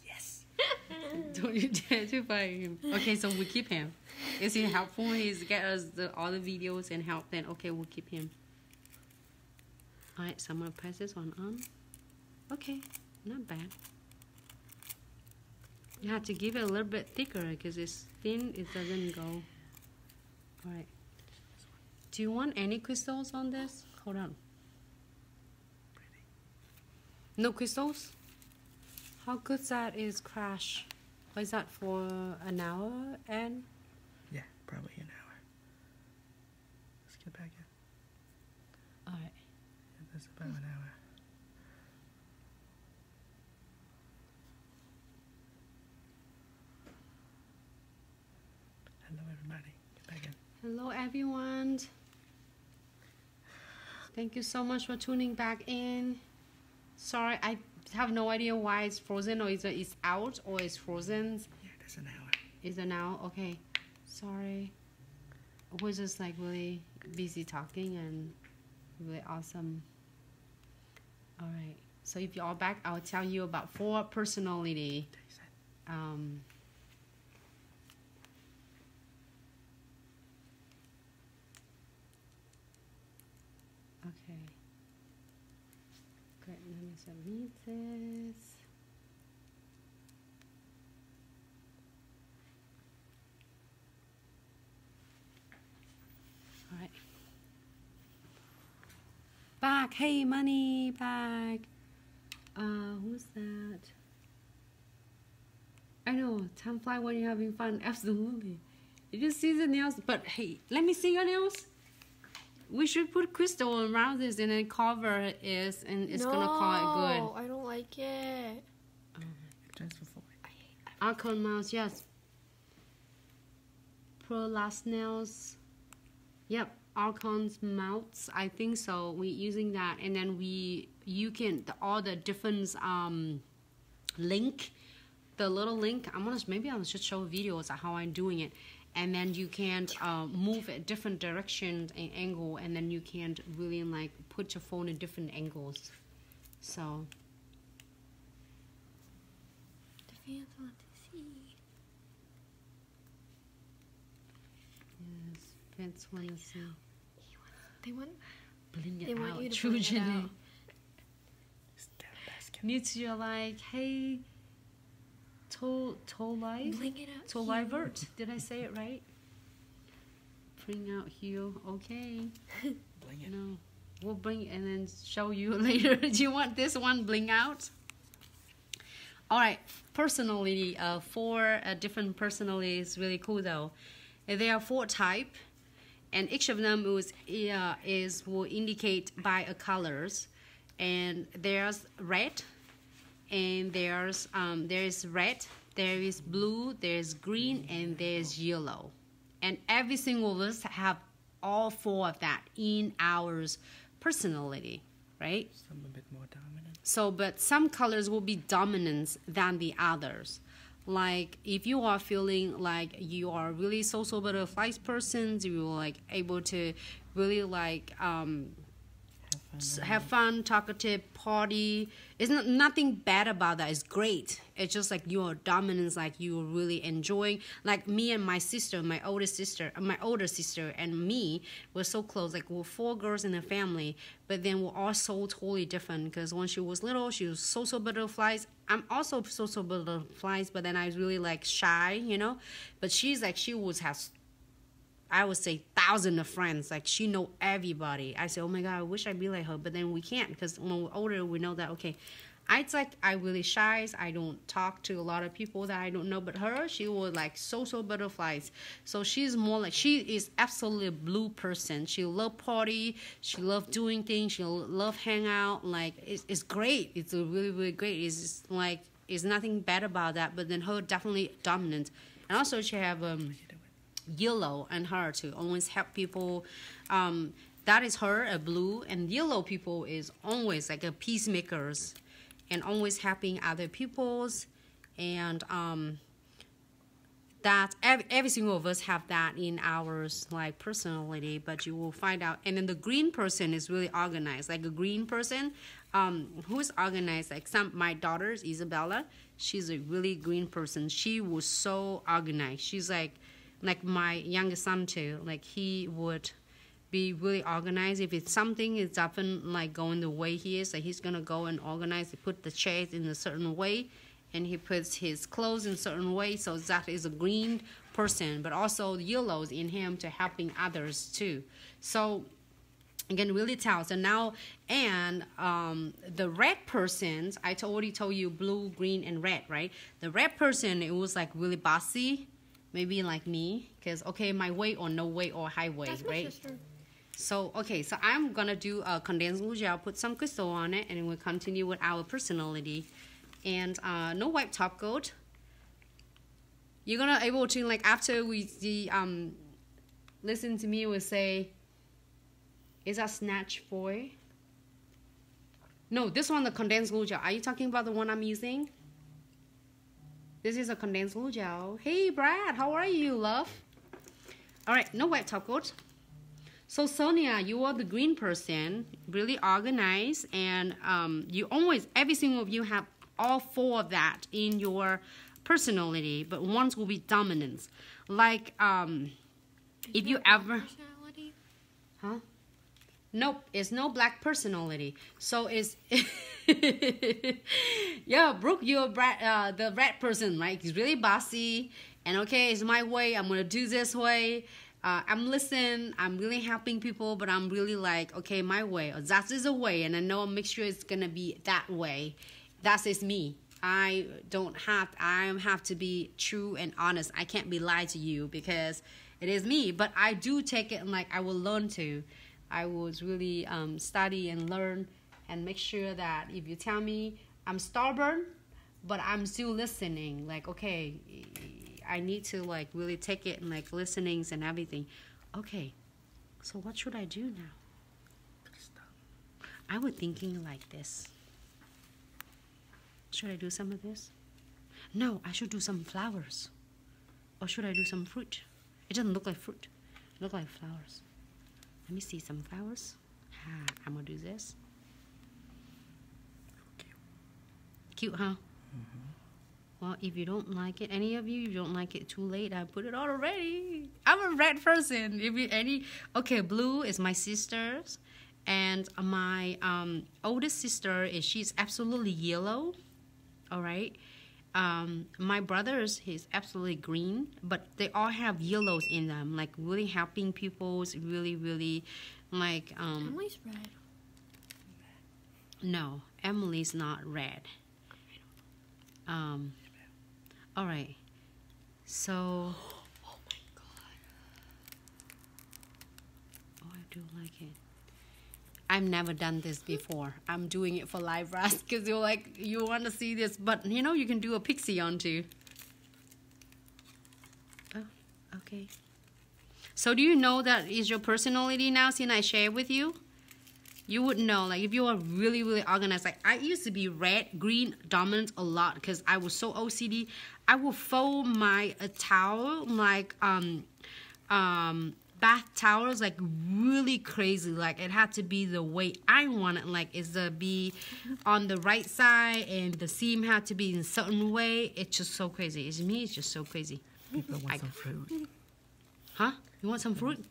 Yes. [laughs] Don't you dare to fire him. Okay, so we keep him. Is he helpful? He's get us the, all the videos and help. Then okay, we'll keep him. All right, someone this one on. Okay, not bad. You have to give it a little bit thicker because it's thin. It doesn't go. All right. Do you want any crystals on this? Hold on. No crystals? How good that is crash? Was that for an hour and Yeah, probably an hour. Let's get back in. alright. Yeah, that's about an hour. Hello, everybody. Get back in. Hello everyone. Thank you so much for tuning back in. Sorry, I have no idea why it's frozen or is it it's out or it's frozen. Yeah, that's an hour. Is it now? Okay. Sorry. We're just like really busy talking and really awesome. Alright. So if you're all back, I'll tell you about four personality. Um, Okay. Great, let me submit this. All right. Back, hey, money, back. Uh, who's that? I know, time fly when you're having fun. Absolutely. You just see the nails, but hey, let me see your nails. We should put crystal around this and then cover it, and it's gonna call it No, I don't like it. Transfer forward. good. Alcon mouse, yes. Pro last nails. Yep, Alcon's mounts. I think so. We're using that, and then we you can the, all the different um link, the little link. I'm gonna maybe I'll just show videos of how I'm doing it, and then you can uh, move at different directions and angle, and then you can't really like put your phone in different angles. So The fans want to see. yes, fans want to see. They want. Bling it They want out. you to [laughs] True bling it Jenny. out. Step. Needs you like, hey, to to live, Bling it out. to Did I say it right? Bring out here. Okay. [laughs] Bling it. No, we'll bring and then show you [laughs] later. Do you want this one bling out? All right. Personality. Uh, four uh, different personalities. is really cool though. Uh, There are four type, and each of them is uh, is will indicate by a colors, and there's red, and there's um, there is red, there is blue, there's green, and there's yellow, and every single of us have all four of that in ours personality, right? Some a bit more dominant. So, but some colors will be dominant than the others. Like if you are feeling like you are really social butterflies person, you are like able to really like um, fun. have fun, talkative, party. It's not nothing bad about that. It's great. It's just like your dominance, like you're really enjoying. Like me and my sister, my older sister, uh, my older sister and me were so close. Like we're four girls in a family, but then we're all so totally different. Because when she was little, she was social butterflies. I'm also social butterflies, but then I was really like shy, you know. But she's like she was has I would say thousands of friends. Like she know everybody. I say, oh my god, I wish I'd be like her, but then we can't because when we're older, we know that okay. I it's like I really shy. I don't talk to a lot of people that I don't know. But her, she was like social butterflies. So she's more like she is absolutely a blue person. She love party. She love doing things. She love hang out. Like it's, it's great. It's really really great. It's like it's nothing bad about that. But then her definitely dominant. And also she have um. Yellow and her to always help people um that is her a blue and yellow people is always like a peacemakers and always helping other peoples. And um that every, every single of us have that in ours like personality but you will find out. And then the green person is really organized like a green person um who is organized like some my daughters isabella she's a really green person. She was so organized. She's like like my youngest son too like he would be really organized. If it's something it's often like going the way he is like he's gonna go and organize he put the chairs in a certain way and he puts his clothes in certain way so that is a green person but also yellows in him to helping others too. So can really tell. So now and um, the red persons i already told you blue green and red right? The red person it was like really bossy maybe like me because okay my way or no way or highway That's right so okay, so I'm gonna do a condensed glue gel, put some crystal on it, and we'll continue with our personality. And uh, no wipe top coat. You're gonna able to like after we the um listen to me will say is that snatch boy? No, this one the condensed glue gel. Are you talking about the one I'm using? This is a condensed glue gel. Hey Brad, how are you, love? Alright, no wipe top coat. So Sonia, you are the green person, really organized, and um, you always every single of you have all four of that in your personality, but ones will be dominance. Like um, if you ever, Personality? huh? Nope, it's no black personality. So it's [laughs] yeah, Brooke, you're brat, uh, the rat person, right? He's really bossy, and okay, it's my way. I'm gonna do this way. Uh, I'm listening. I'm really helping people, but I'm really like, okay, my way. That is a way, and I know a mixture it's gonna be that way. That is me. I don't have. I have to be true and honest. I can't be lied to you because it is me. But I do take it and like I will learn to. I would really um, study and learn and make sure that if you tell me I'm stubborn, but I'm still listening, like okay, I need to like really take it and like listenings and everything. Okay, so what should I do now? I was thinking like this. Should I do some of this? No, I should do some flowers. Or should I do some fruit? It doesn't look like fruit. It look like flowers. Let me see some flowers. Ah, I'm gonna do this. Okay. Cute, huh? Well, if you don't like it, any of you, you don't like it too late, I put it on already. I'm a red person. If you any, okay, blue is my sister's, and my um, oldest sister is she's absolutely yellow. All right. Um, my brother's he's absolutely green, but they all have yellows in them, like really helping people's really, really, like um, Emily's red. no, Emily's not red. Um, all right. So, [gasps] Oh my god. oh, I do like it. I've never done this before. I'm doing it for live ras because you're like you want to see this, but you know you can do a pixie on too. Oh, okay. So do you know that is your personality now? Since I share with you, you would know. Like if you are really really organized. Like I used to be red green dominant a lot because I was so OCD. I would fold my uh, towel like um um bath towels like really crazy. Like it had to be the way i want. It like is to be on the right side and the seam had to be in a certain way. It's just so crazy. It's me it's just so crazy. People want I- some fruit. huh? You want some fruit?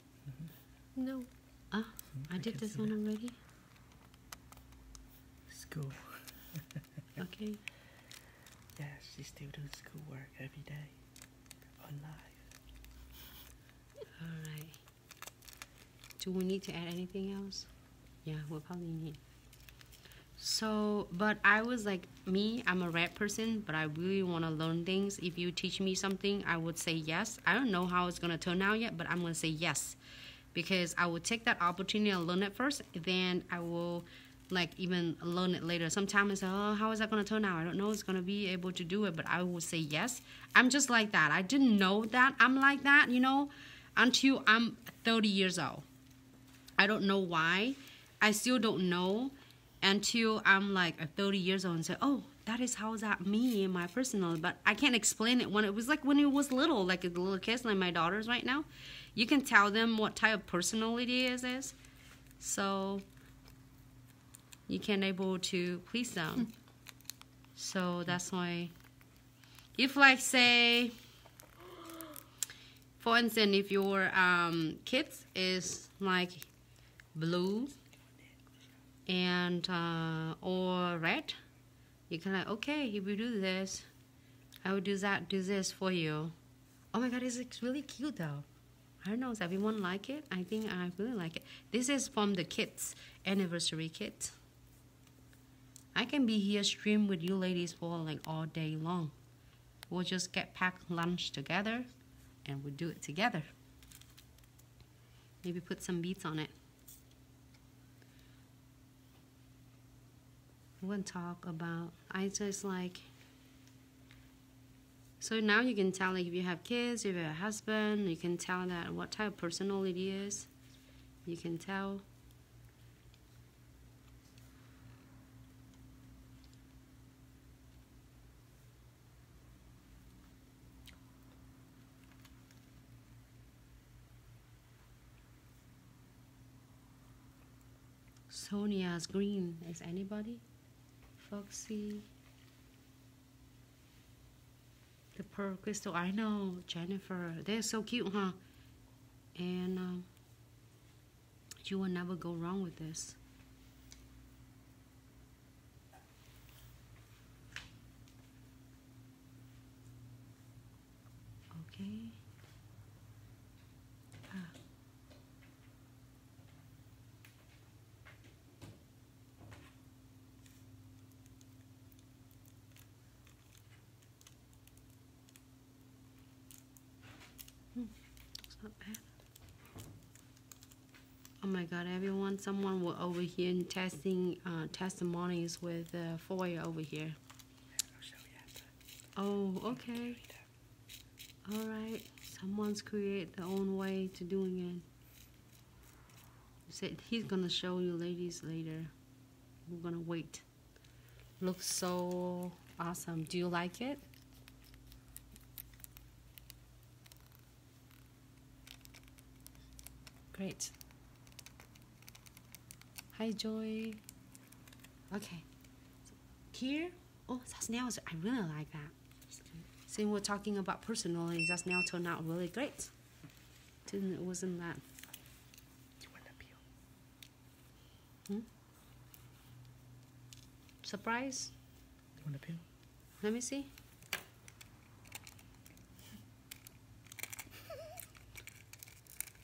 No. ah i did this one already. School. [laughs] okay. Yeah, she still doing schoolwork every day. On live. all right do we need to add anything else? Yeah we'll probably need. So but i was like me i'm a red person but i really want to learn things. If you teach me something i would say yes. I don't know how it's going to turn out yet but i'm going to say yes. Because i will take that opportunity and learn it first then i will like even learn it later. Sometimes i say oh how is that going to turn out? I don't know it's going to be able to do it but i would say yes. I'm just like that. I didn't know that i'm like that you know? Until i'm 30 years old I don't know why. I still don't know until I'm like uh, 30 years old and say, oh, that is how that me and my personal. But I can't explain it when it was like when it was little, like a little kids, like my daughters right now. You can tell them what type of personality is. So you can't able to please them. so that's why if like say for instance if your um, kids is like blue and uh, or red. You can like okay if you do this i will do that do this for you. Oh my god it's really cute though. I don't know does everyone like it? I think i really like it. This is from the kids anniversary kit i can be here stream with you ladies for like all day long. We'll just get packed lunch together and we'll do it together. Maybe put some beats on it gonna talk about i just like so now you can tell like if you have kids if you have a husband you can tell that what type of personality is you can tell Sonia's green. Is anybody? Foxy. The pearl crystal. I know, Jennifer. They're so cute, huh? And um, You will never go wrong with this. Okay. Ah. Hmm, It's not bad. Oh my God, everyone! Someone will over here and testing uh, testimonies with uh, foil over here. Oh, okay. All right. Someone's create their own way to doing it. Said he's gonna show you ladies later. We're gonna wait. Looks so awesome. Do you like it? Great. Hi, Joy. Okay. Here, oh, that's nails. I really like that. Since we're talking about personally, that's now turned out really great. Didn't it wasn't that? You want to peel? Surprise? You want to peel? Let me see.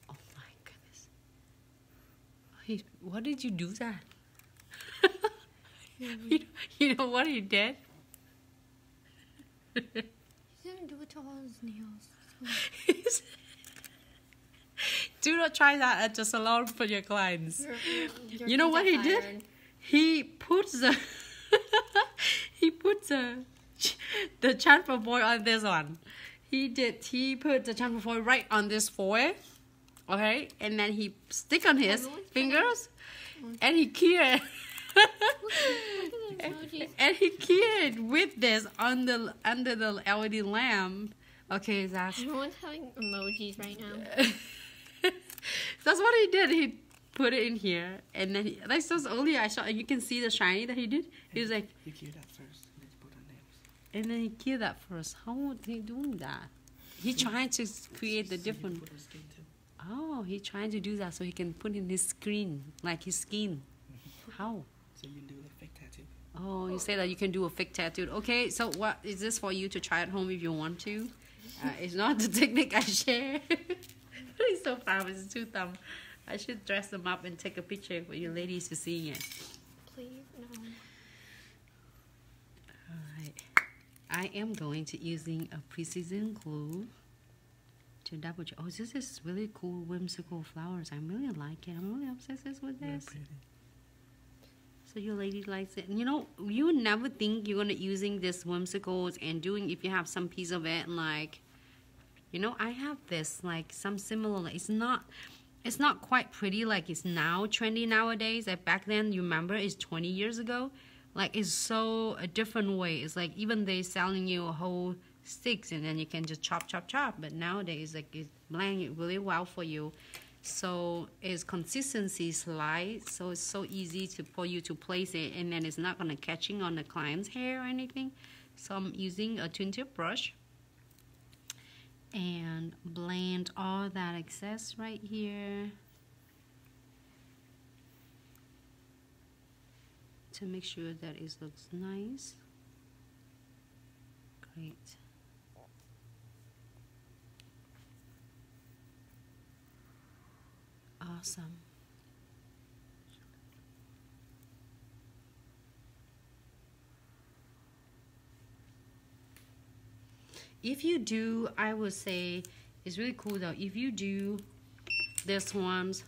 Oh my goodness. What did you do that? [laughs] you, you know what he did? He didn't do it to all his nails. [laughs] Do not try that at the salon for your clients. your- your- your You know what he did? He puts the [laughs] he put the the transfer foil on this one. He did. He put the transfer foil right on this foil, okay, and then he stick on his fingers, and he cured. Look at the emojis. and he cured with this under under the LED lamp. Okay, that's [laughs] Everyone's having emojis right now. [laughs] that's what he did. He put it in here, and then he, that's just only I saw. You can see the shiny that he did. He was like, You cure that first, and then put on nails. and then he killed that first. How would he do that? He trying to create the different. Put on skin too. Oh, he trying to do that so he can put in his screen like his skin. [laughs] How? So you can do the fake tattoo. Oh, you say that you can do a fake tattoo. Okay, so what is this for you to try at home if you want to? [laughs] Uh, it's not the technique I share. [laughs] He's so proud of his two thumb. I should dress them up and take a picture for you ladies to see it. Please, no. Alright. I am going to using a precision glue to double check. Oh, this is really cool whimsical flowers. I really like it. I'm really obsessed with this. So your lady likes it. And You know, you never think you're gonna using this whimsicals and doing if you have some piece of it like you know, I have this like some similar it's not it's not quite pretty like it's now trendy nowadays. Like back then you remember it's twenty years ago. Like it's so a different way. It's like even they selling you a whole sticks and then you can just chop chop chop. But nowadays like it blend really well for you. So its consistency is light, so it's so easy to for you to place it, and then it's not gonna catching on the client's hair or anything. So I'm using a twin tip brush and blend all that excess right here to make sure that it looks nice. Great. Awesome. If you do, I would say it's really cool though. If you do this ones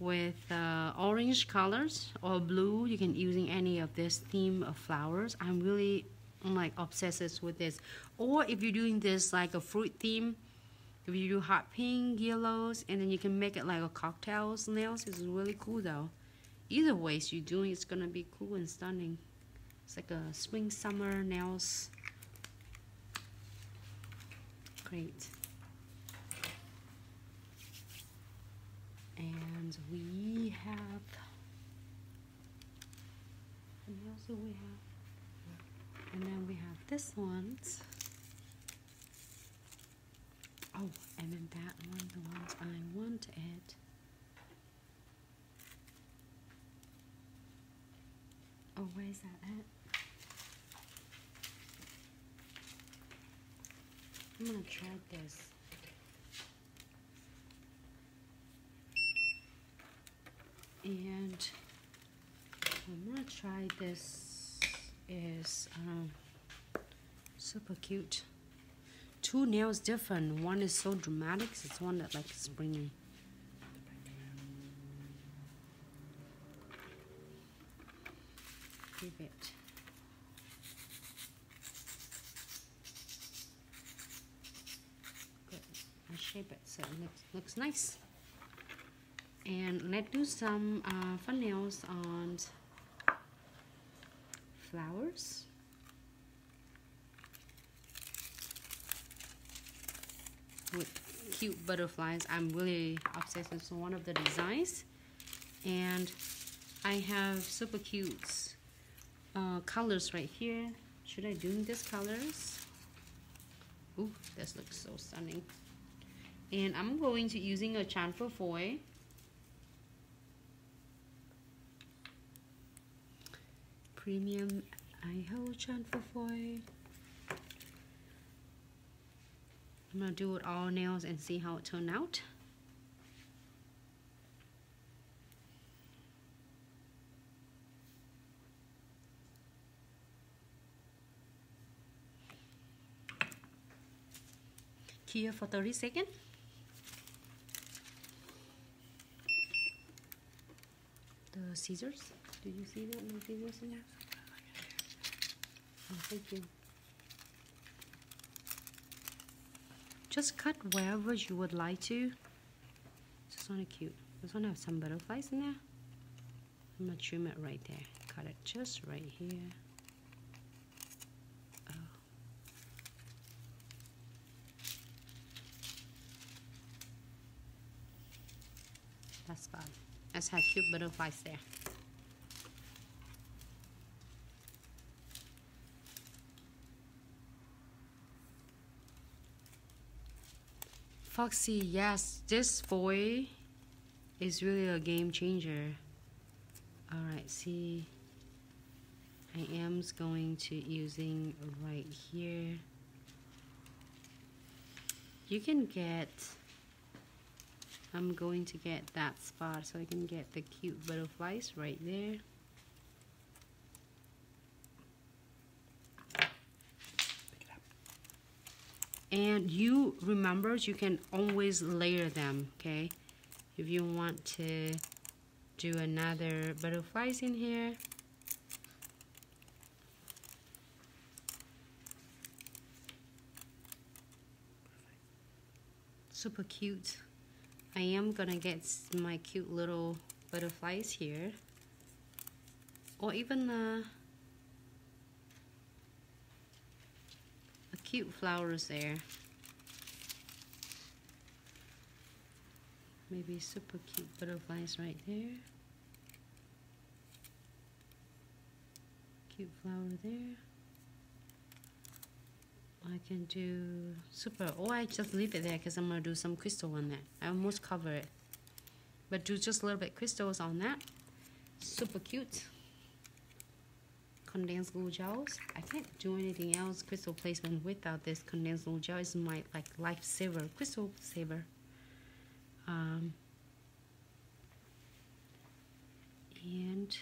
with uh, orange colors or blue, you can using any of this theme of flowers. I'm really I'm like obsessed with this. Or if you're doing this like a fruit theme, if you do hot pink, yellows, and then you can make it like a cocktails nails, it's really cool though. Either ways you're doing, it's gonna be cool and stunning. It's like a spring summer nails. Great. And we have. Else do we have? And then we have this one. Oh, and then that one, the ones I want. It. Oh, where is that at? I'm gonna try this. And I'm gonna try this is um super cute. Two nails different. One is so dramatic. It's one that like springy. Give it. Good. I shape it so it looks looks nice. And let's do some uh, fun nails on flowers. With cute butterflies. I'm really obsessed with one of the designs. And I have super cute uh, colors right here. Should I do these colors? Ooh, this looks so stunning. And I'm going to using a transfer foil premium iHold transfer foil. I'm gonna do it all nails and see how it turned out. Here for 30 seconds. The scissors. Did you see that? No scissors in there? Oh, thank you. Just cut wherever you would like to. This one is cute. This one has some butterflies in there. I'm gonna trim it right there. Cut it just right here. Oh. That's fine. Let's have cute butterflies there. Foxy, yes, this foil is really a game changer. Alright, see, I am going to using right here. You can get, I'm going to get that spot so I can get the cute butterflies right there. And you remember you can always layer them okay? If you want to do another butterflies in here. Super cute. I am gonna get my cute little butterflies here. Or even the cute flowers there. Maybe super cute butterflies right there. Cute flower there. I can do super, or I just leave it there because I'm going to do some crystal on that. I almost cover it. But do just a little bit crystals on that. Super cute condensed glue gels. I can't do anything else crystal placement without this condensed glue gel. It's my like lifesaver, crystal saver. Um, and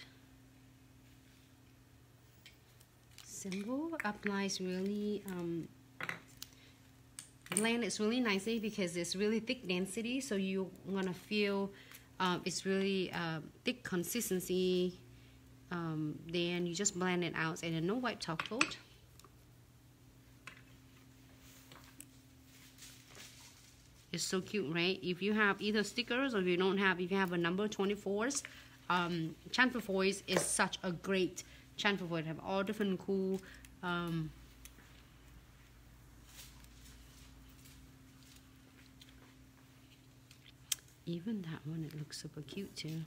symbol applies really um, blend it's really nicely because it's really thick density so you want to feel um, it's really uh, thick consistency um, then you just blend it out and no wipe top coat it's so cute right? If you have either stickers or if you don't have if you have a number 24s um, transfer foils is such a great transfer foil have all different cool um, even that one it looks super cute too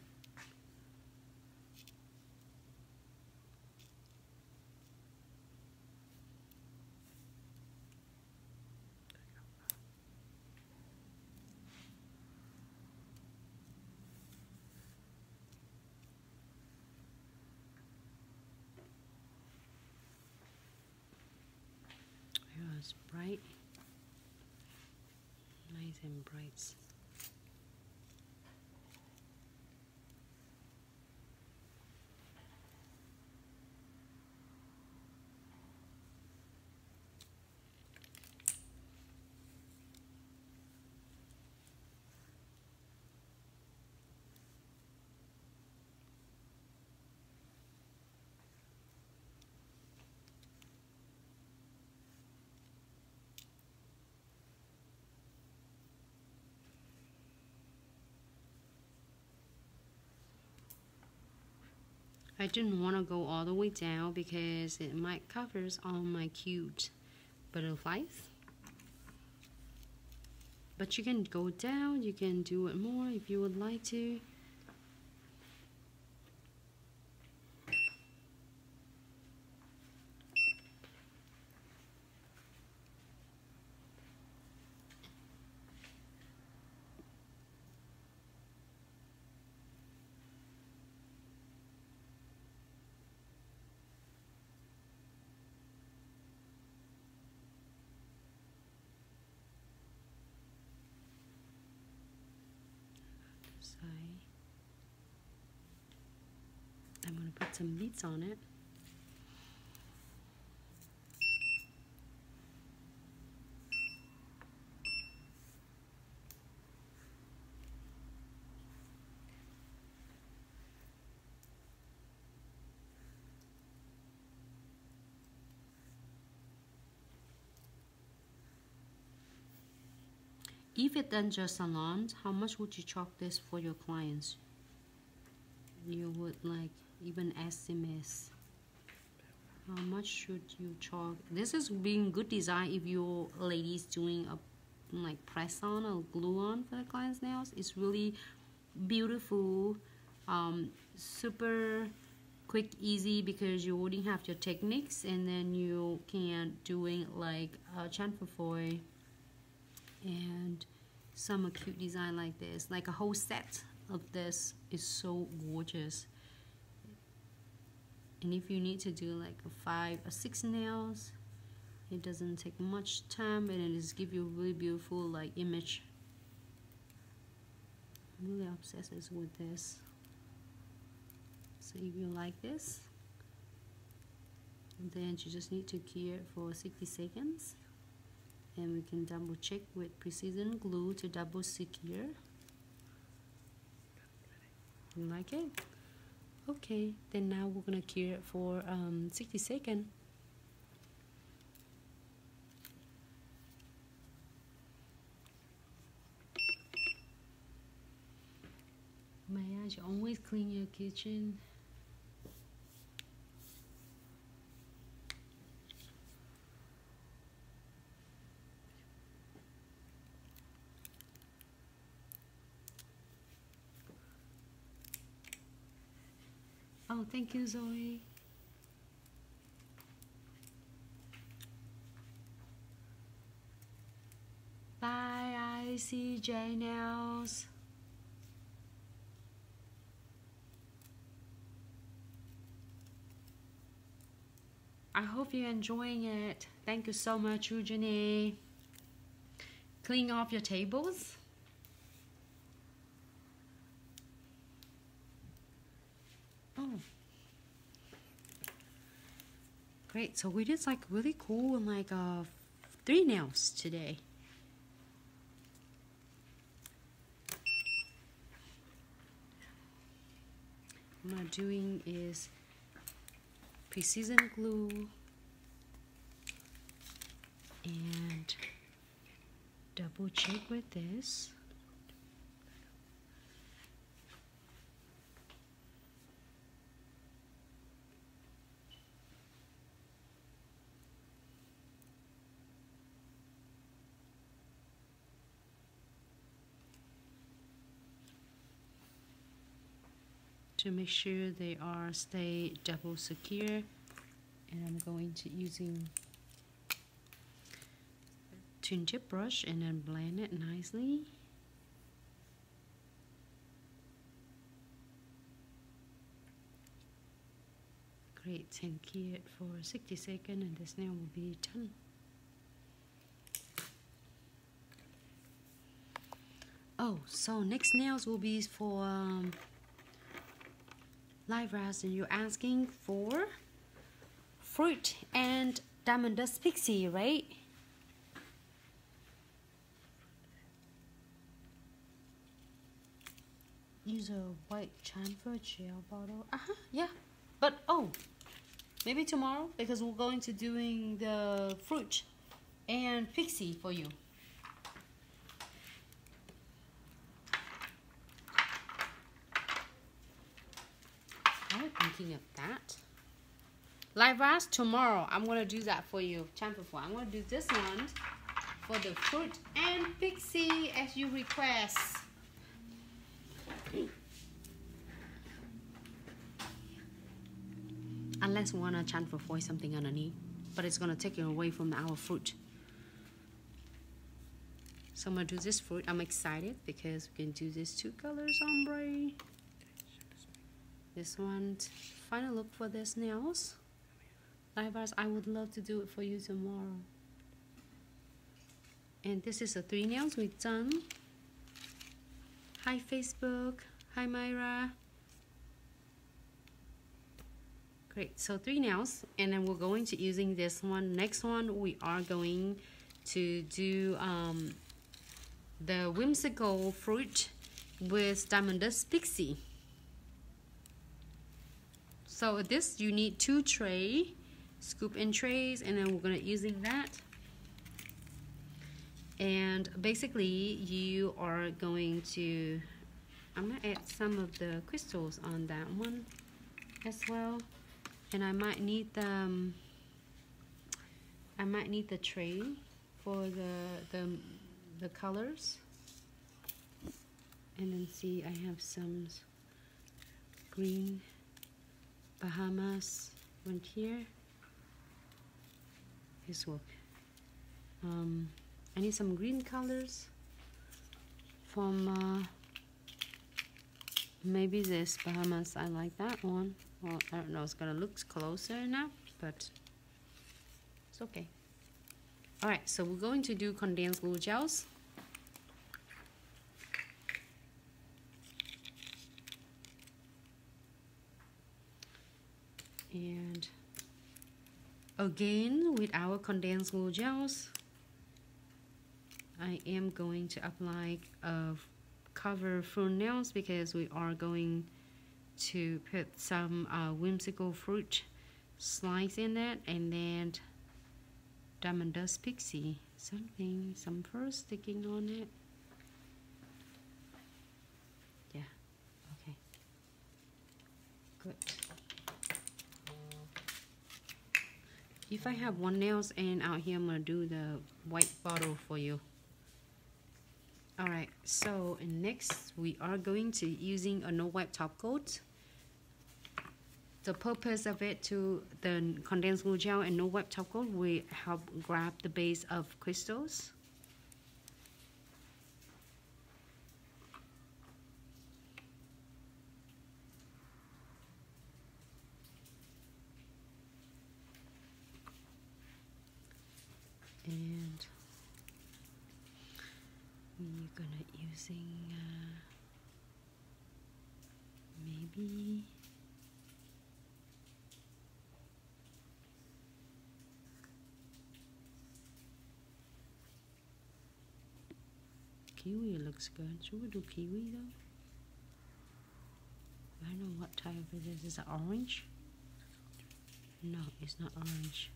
It's bright. Nice and bright. I didn't want to go all the way down because it might covers all my cute butterflies. But you can go down, you can do it more if you would like to. Side. I'm going to put some beads on it. If it ends your salon, how much would you charge this for your clients? You would like even SMS. How much should you charge? This is being good design if your ladies doing a like press on or glue on for the clients' nails. It's really beautiful, um, super quick, easy because you already have your techniques and then you can doing like a transfer foil and some cute design like this. Like a whole set of this is so gorgeous. And if you need to do like a five or six nails it doesn't take much time and it just give you a really beautiful like image. I'm really obsessed with this. So if you like this then you just need to cure it for 60 seconds and we can double check with precision glue to double secure. You like it? Okay then now we're gonna cure it for um, 60 seconds Maya, you always clean your kitchen Oh, thank you, Zoe. Bye, ICJ Nails. I hope you're enjoying it. Thank you so much, Eugenie. Clean off your tables. Oh. Great. So we did like really cool and like uh three nails today. What I'm doing is precision glue and double check with this. to make sure they are stay double secure. And I'm going to using twin tip brush and then blend it nicely. Great thank you for 60 seconds and this nail will be done. Oh so next nails will be for um, live ras, and you're asking for fruit and diamond dust pixie, right? Use a white transfer gel bottle. Uh huh. Yeah, but oh, maybe tomorrow because we're going to doing the fruit and pixie for you. I was thinking of that. Live ras tomorrow. I'm gonna do that for you. Chamfer for. I'm gonna do this one for the fruit and pixie as you request. Unless we wanna chant for four something underneath, but it's gonna take you away from our fruit. So I'm gonna do this fruit. I'm excited because we can do these two colors ombre. This one, final look for this nails. Likewise, I would love to do it for you tomorrow. And this is the three nails we've done. Hi Facebook. Hi Myra. Great, so three nails, and then we're going to using this one. Next one, we are going to do um, the whimsical fruit with diamond dust pixie. So this you need two tray, scoop in trays, and then we're gonna using that. And basically you are going to, I'm gonna add some of the crystals on that one as well. And I might need the, um, I might need the tray for the, the, the colors. And then see, I have some green Bahamas one here. This work. Um, I need some green colors from uh, maybe this Bahamas. I like that one. Well, I don't know. It's gonna look closer now but it's okay. All right, so we're going to do condensed glue gels. and again with our condensed glue gels. I am going to apply a cover fruit nails because we are going to put some uh, whimsical fruit slice in it and then diamond dust pixie. Something some fur sticking on it. Yeah. Okay. Good if I have one nails and out here I'm gonna do the white bottle for you. Alright so next we are going to using a no wipe top coat. The purpose of it to the condensed glue gel and no wipe top coat we help grab the base of crystals and we're gonna using uh, maybe. Kiwi looks good. Should we do kiwi though? I don't know what type it is. Is it orange? No it's not orange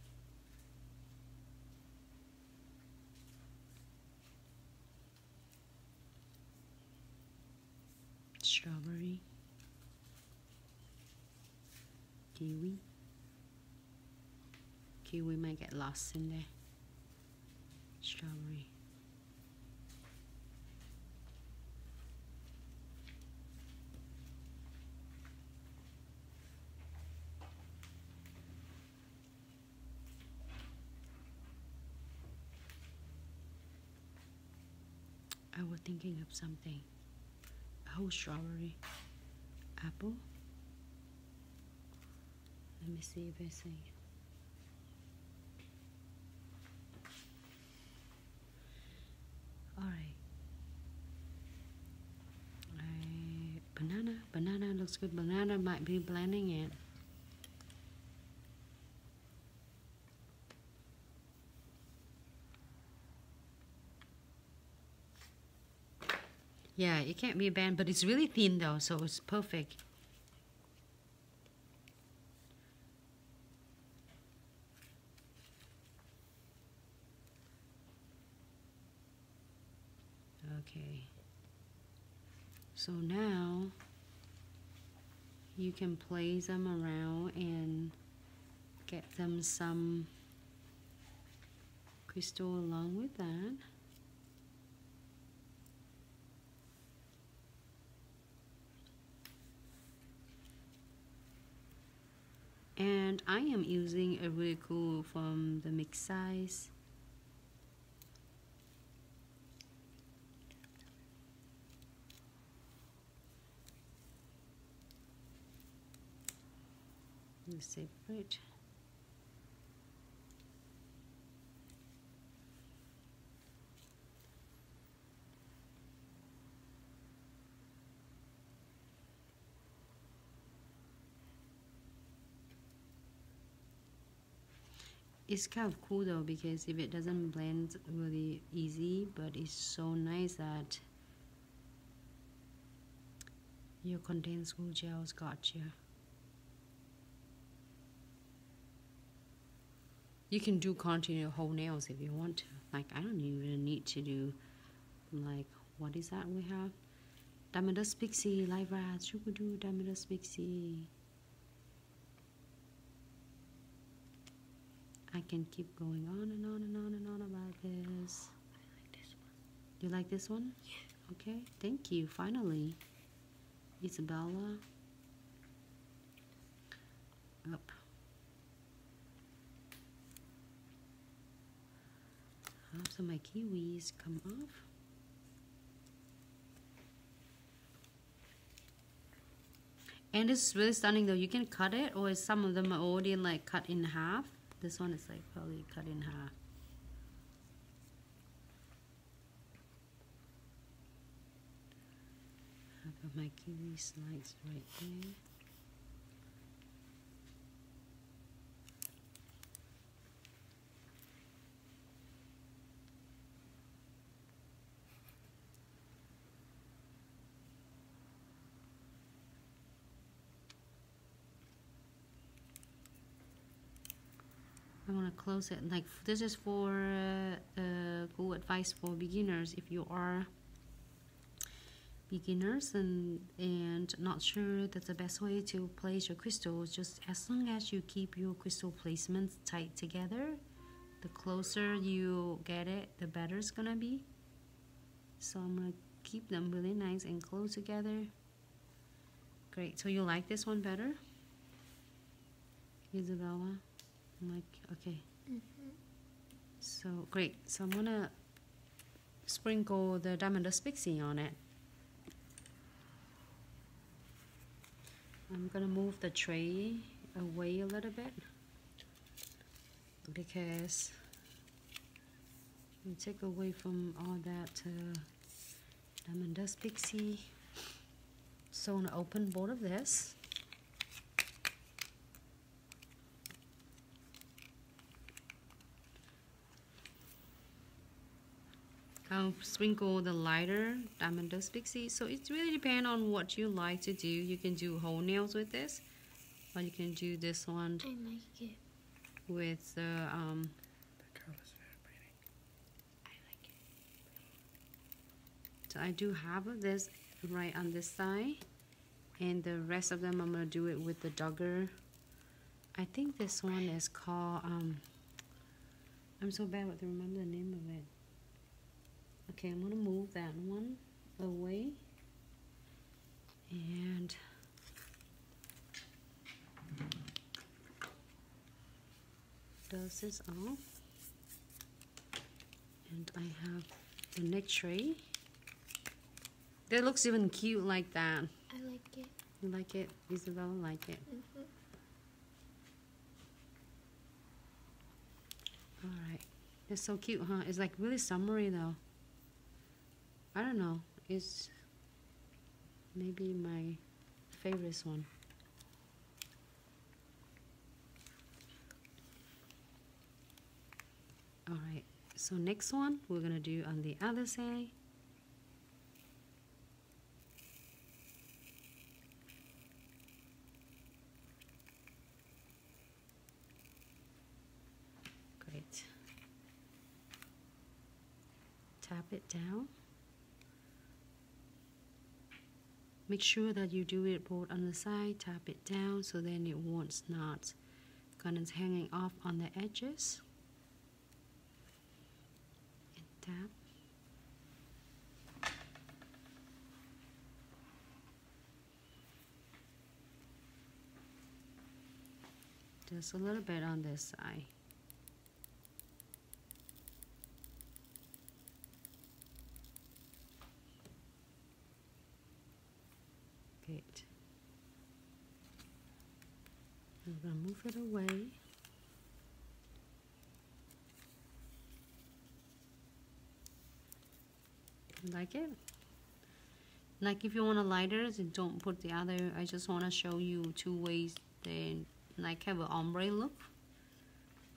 strawberry, kiwi. Kiwi might get lost in there. Strawberry. I was thinking of something whole strawberry apple. Let me see if I see. All right. Banana, banana looks good. Banana might be blending it. Yeah, it can't be a band, but it's really thin though, so it's perfect. Okay. So now you can place them around and get them some crystal along with that. And I am using a cool from the mix size. separate it's kind of cool though because if it doesn't blend really easy but it's so nice that your condensed glue gel's got you. You can do continue whole nails if you want to. Like I don't even need to do like what is that we have? Diamond Dust Pixie Live Rats. You could do Diamond Pixie I can keep going on and on and on and on about this. I like this one. You like this one? Yeah. Okay, thank you. Finally. Isabella. Up. After my kiwis come off. And it's really stunning though. You can cut it or some of them are already like cut in half. This one is like probably cut in half. Half of my kiwi slices right there. To close it. Like this is for uh, uh, good advice for beginners. If you are beginners and and not sure that's the best way to place your crystals, just as long as you keep your crystal placements tight together, the closer you get it, the better it's gonna be. So I'm gonna keep them really nice and close together. Great. So you like this one better, Isabella? Like, okay. Mm-hmm. So great. So I'm gonna sprinkle the diamond dust pixie on it. I'm gonna move the tray away a little bit because we take away from all that uh, diamond dust pixie. So I'm gonna open both of this. I'll sprinkle the lighter diamond dust pixie. So it really depends on what you like to do. You can do whole nails with this, or you can do this one I like it. with the um, The color is very pretty. I like it. So I do have of this right on this side, and the rest of them I'm gonna do it with the Duggar. I think this one is called um. I'm so bad with remember the name of it. Okay, I'm gonna move that one away, and dust this off, and I have the neck tray. That looks even cute like that. I like it. You like it? Isabella like it. Mm-hmm. Alright. It's so cute, huh? It's like really summery though. I don't know. It's maybe my favorite one. All right, so next one we're gonna do on the other side. Great. Tap it down. Make sure that you do it both on the side, tap it down so then it won't not gonna hanging off on the edges. Tap. Just a little bit on this side. Good. I'm gonna move it away. Like it? Like if you want a lighter, don't put the other. I just want to show you two ways then like have an ombre look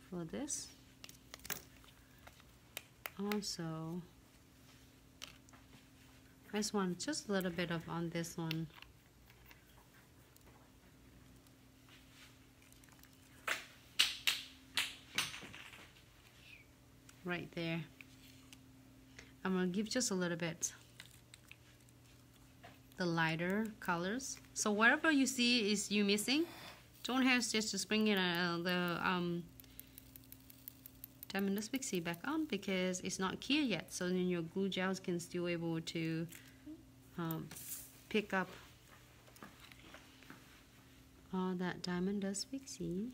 for this. Also, I just want just a little bit of on this one. Right there. I'm gonna give just a little bit the lighter colors. So whatever you see is you missing, don't hesitate to bring in uh, the um, Diamond Dust Pixie back on because it's not clear yet. So then your glue gels can still able to um, pick up all that Diamond Dust Pixie.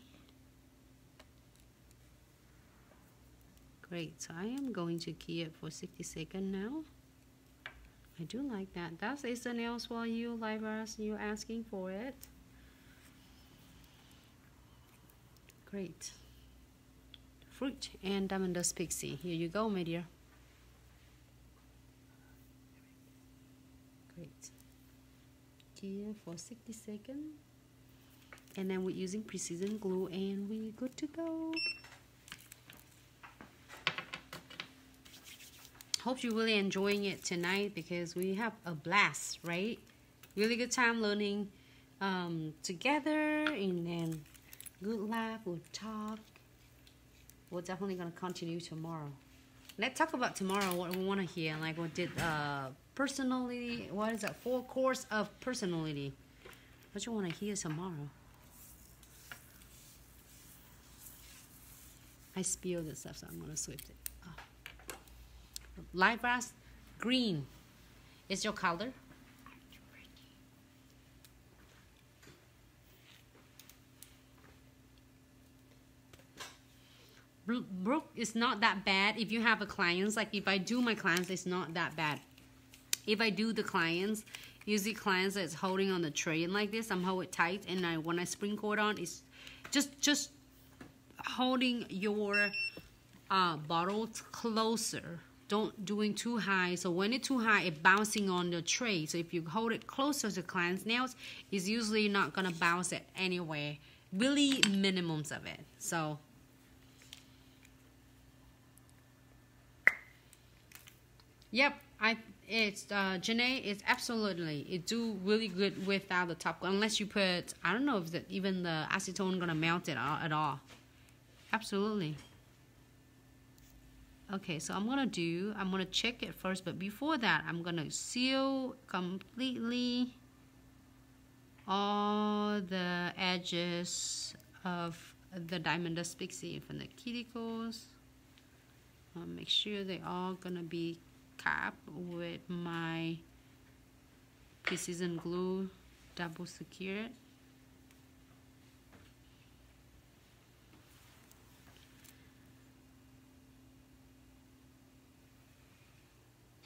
Great, so I am going to key it for 60 seconds now. I do like that. That's is the nails while you live as you asking for it. Great. Fruit and diamond dust pixie. Here you go, my dear. Great. Here for 60 seconds. And then we're using precision glue and we're good to go. Hope you're really enjoying it tonight because we have a blast, right? Really good time learning um, together and then good laugh, good talk. We're definitely gonna continue tomorrow. Let's talk about tomorrow. What we want to hear, like what did uh, personality? What is that? Four course of personality. What you want to hear tomorrow? I spilled this stuff, so I'm gonna sweep it light grass green. Is your color? Brooke is not that bad if you have a clients. Like if I do my clients it's not that bad. If I do the clients usually clients that's holding on the tray and like this I'm hold it tight. And I when I sprinkle it on it's just just holding your uh, bottle closer don't doing too high. So when it's too high, it's bouncing on the tray. So if you hold it closer to client's nails, it's usually not gonna bounce it anyway. Really minimums of it. So Yep, I it's uh Janae it's absolutely it do really good without the top coat unless you put I don't know if that even the acetone gonna melt it at all. Absolutely. Okay, so I'm gonna do, I'm gonna check it first, but before that, I'm gonna seal completely all the edges of the diamond dust pixie from the cuticles. I'll make sure they all gonna be capped with my precision glue double secured.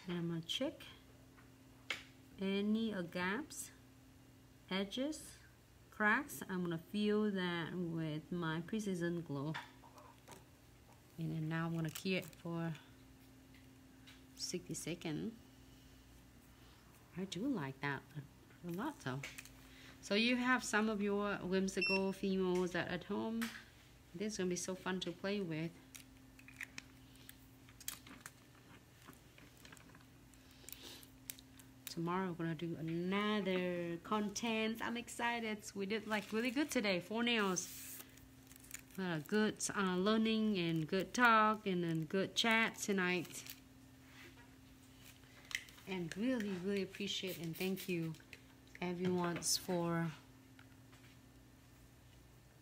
And I'm gonna check. Any uh, gaps edges cracks? I'm gonna fill that with my precision glue. And then now I'm gonna key it for 60 seconds I do like that a lot though. So you have some of your whimsical females that at home. This is gonna be so fun to play with. Tomorrow we're gonna do another content. I'm excited. We did like really good today. Four nails. Uh, good uh, learning and good talk and then good chat tonight. And really, really appreciate and thank you everyone's for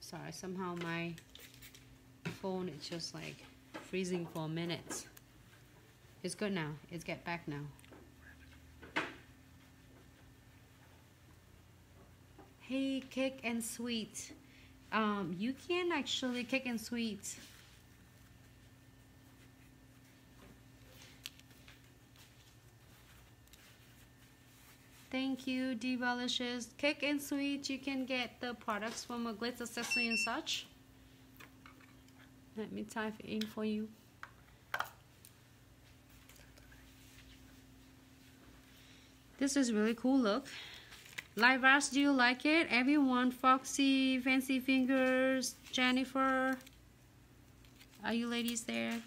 sorry somehow my phone is just like freezing for minutes it's good now it's get back now hey cake and sweet um you can actually cake and sweet Thank you, Delicious. Cake and sweet, you can get the products from a Glitz Accessory and such. Let me type it in for you. This is really cool look. Live Ras, do you like it? Everyone, Foxy, Fancy Fingers, Jennifer. Are you ladies there?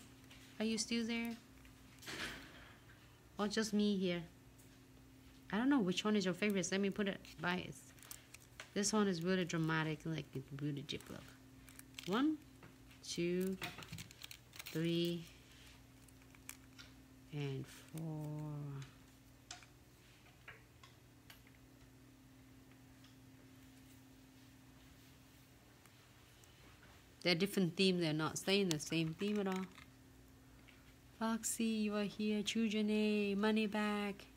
Are you still there? Or just me here? I don't know which one is your favorite. Let me put it by This one is really dramatic, like really deep look. One, two, three, and four. They're different themes, they're not staying the same theme at all. Foxy, you are here. Chujane, money back.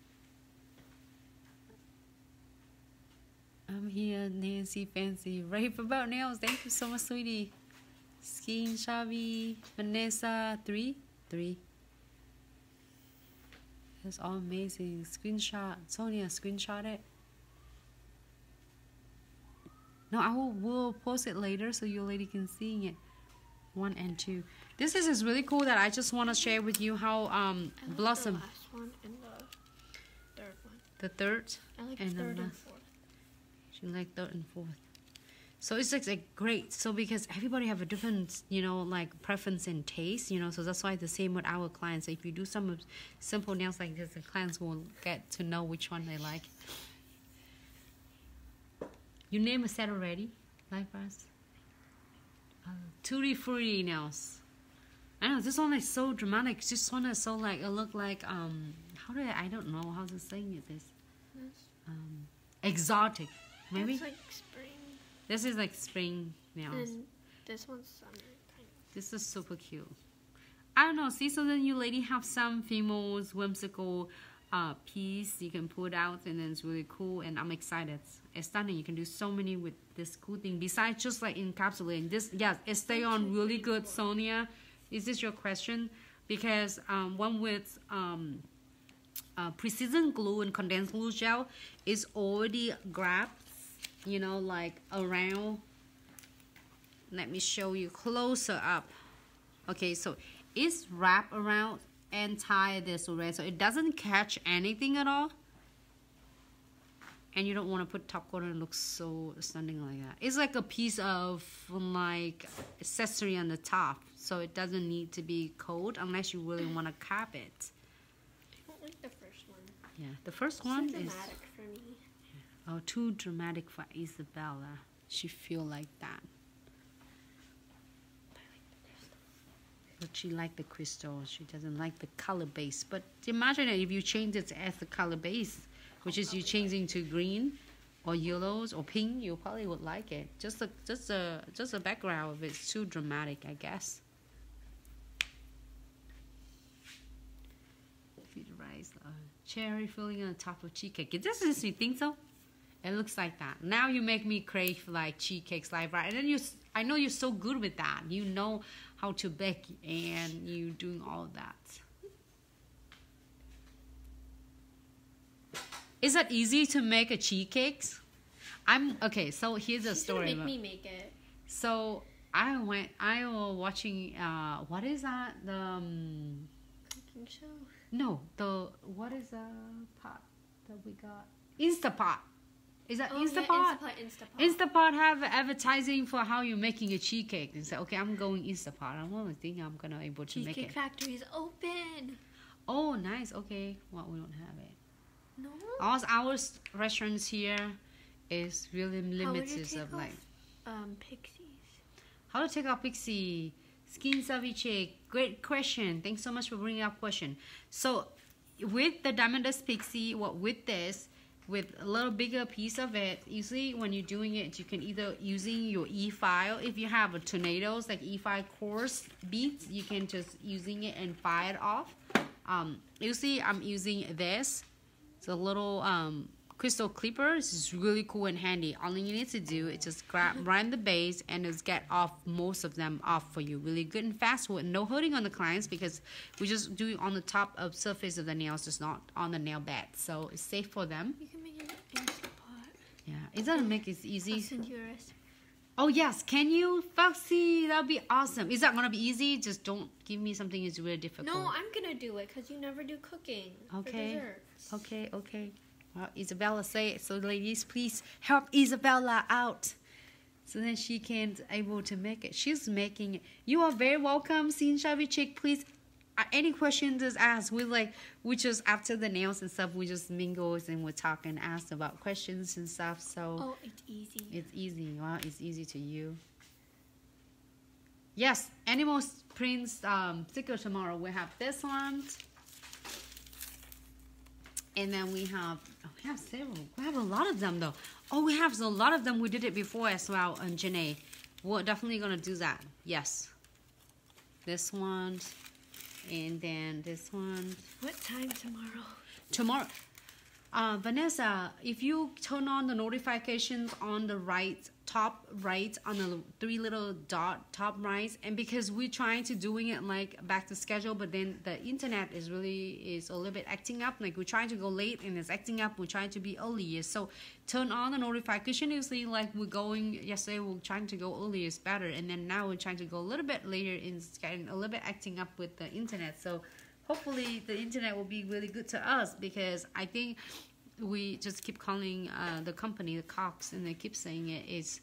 I'm here, Nancy Fancy. Rave about nails. Thank you so much, sweetie. Skin Shabby, Vanessa, three, three. That's all amazing. Screenshot, Sonia, screenshot it. No, I will will post it later so you lady can see it. One and two. This is, is really cool that I just want to share with you how um like Blossom. The last one and the third one. The third. I like And the third last- fourth. She like third and fourth. So it's like, like great. So because everybody have a different, you know, like preference and taste, you know, so that's why the same with our clients. So if you do some simple nails like this, the clients will get to know which one they like. You name a set already, like us. Uh, tutti frutti nails. I know this one is so dramatic. This one is so like it look like um how do I I don't know how to say it this This, um exotic maybe It's like spring. this is like spring nails. And this one's summer. Kind of. This is super cute. I don't know. See, so then you lady have some females whimsical uh, piece you can put out, and then it's really cool. And I'm excited. It's stunning. You can do so many with this cool thing. Besides just like encapsulating this, yes, it stay on really good. Sonia, is this your question? Because um, one with um, uh, precision glue and condensed glue gel is already grabbed, you know, like around let me show you closer up okay so it's wrapped around and tie this already so it doesn't catch anything at all and you don't want to put top coat and it looks so stunning like that it's like a piece of like accessory on the top so it doesn't need to be cold unless you really want to cap it I don't like the first one. yeah the first It's one too is dramatic for me. Oh, too dramatic for Isabella. She feel like that. But she like the crystal. She doesn't like the color base. But imagine if you change it as the color base, which is you changing to green or yellows or pink, you probably would like it. Just the just the just the background of it's too dramatic, I guess. Feed rice, uh, cherry filling on top of cheesecake. This is you think so? It looks like that. Now you make me crave like cheesecakes, like right. And then you, I know you're so good with that. You know how to bake, and you doing all that. Is that easy to make a cheesecakes? I'm okay. So here's a story. make about- me make it. so I went. I was watching. Uh, what is that? The um, Cooking show. no, the what is the pot that we got? Instapot. Is that Oh, yeah, Instapot? Instapot, Instapot. Instapot have advertising for how you're making a cheesecake and say, okay, I'm going Instapot. I don't think I'm gonna able to make it. Cheesecake. Factory is open. Oh, nice. Okay, well we don't have it. No. All our restaurants here is really How would you limited take of like um pixies? how to take out pixie skin ceviche. Great question. Thanks so much for bringing up question. So with the diamond dust pixie, what with this, with a little bigger piece of it, usually when you're doing it, you can either using your E file. If you have a tornadoes like E file coarse beads, you can just using it and fire it off. Um, usually I'm using this. It's a little um, crystal clipper. Is really cool and handy. All you need to do is just grab in the base and just get off most of them off for you. Really good and fast with no hurting on the clients because we just do it on the top of surface of the nails, just not on the nail bed. So it's safe for them. Instapot. Yeah, it doesn't make it I'll easy. send you a recipe. Oh yes, can you, Foxy? That'd be awesome. Is that gonna be easy? Just don't give me something that's really difficult. No, I'm gonna do it because you never do cooking. Okay. Okay, okay. Well, Isabella say it. So, ladies, please help Isabella out, so then she can able to make it. She's making it. You are very welcome, Shabby Chick. Please, any questions, just ask. We like we just after the nails and stuff, we just mingles and we talk and ask about questions and stuff. So Oh, it's easy. it's easy. Wow, it's easy to you. Yes, animal prints um, sticker tomorrow. We have this one. And then we have, oh, we have several. We have a lot of them though. Oh, we have a lot of them. We did it before as well, and Janae. We're definitely gonna do that. Yes. This one, and then this one What time tomorrow? tomorrow. Uh, Vanessa, if you turn on the notifications on the right, top right, on the three little dot top right, and because we're trying to doing it like back to schedule, but then the internet is really is a little bit acting up. Like we're trying to go late and it's acting up. We're trying to be early, so turn on the notification. Usually, like we're going yesterday, we're trying to go early is better, and then now we're trying to go a little bit later. and It's getting a little bit acting up with the internet, so hopefully the internet will be really good to us because I think we just keep calling uh, the company the Cox and they keep saying it is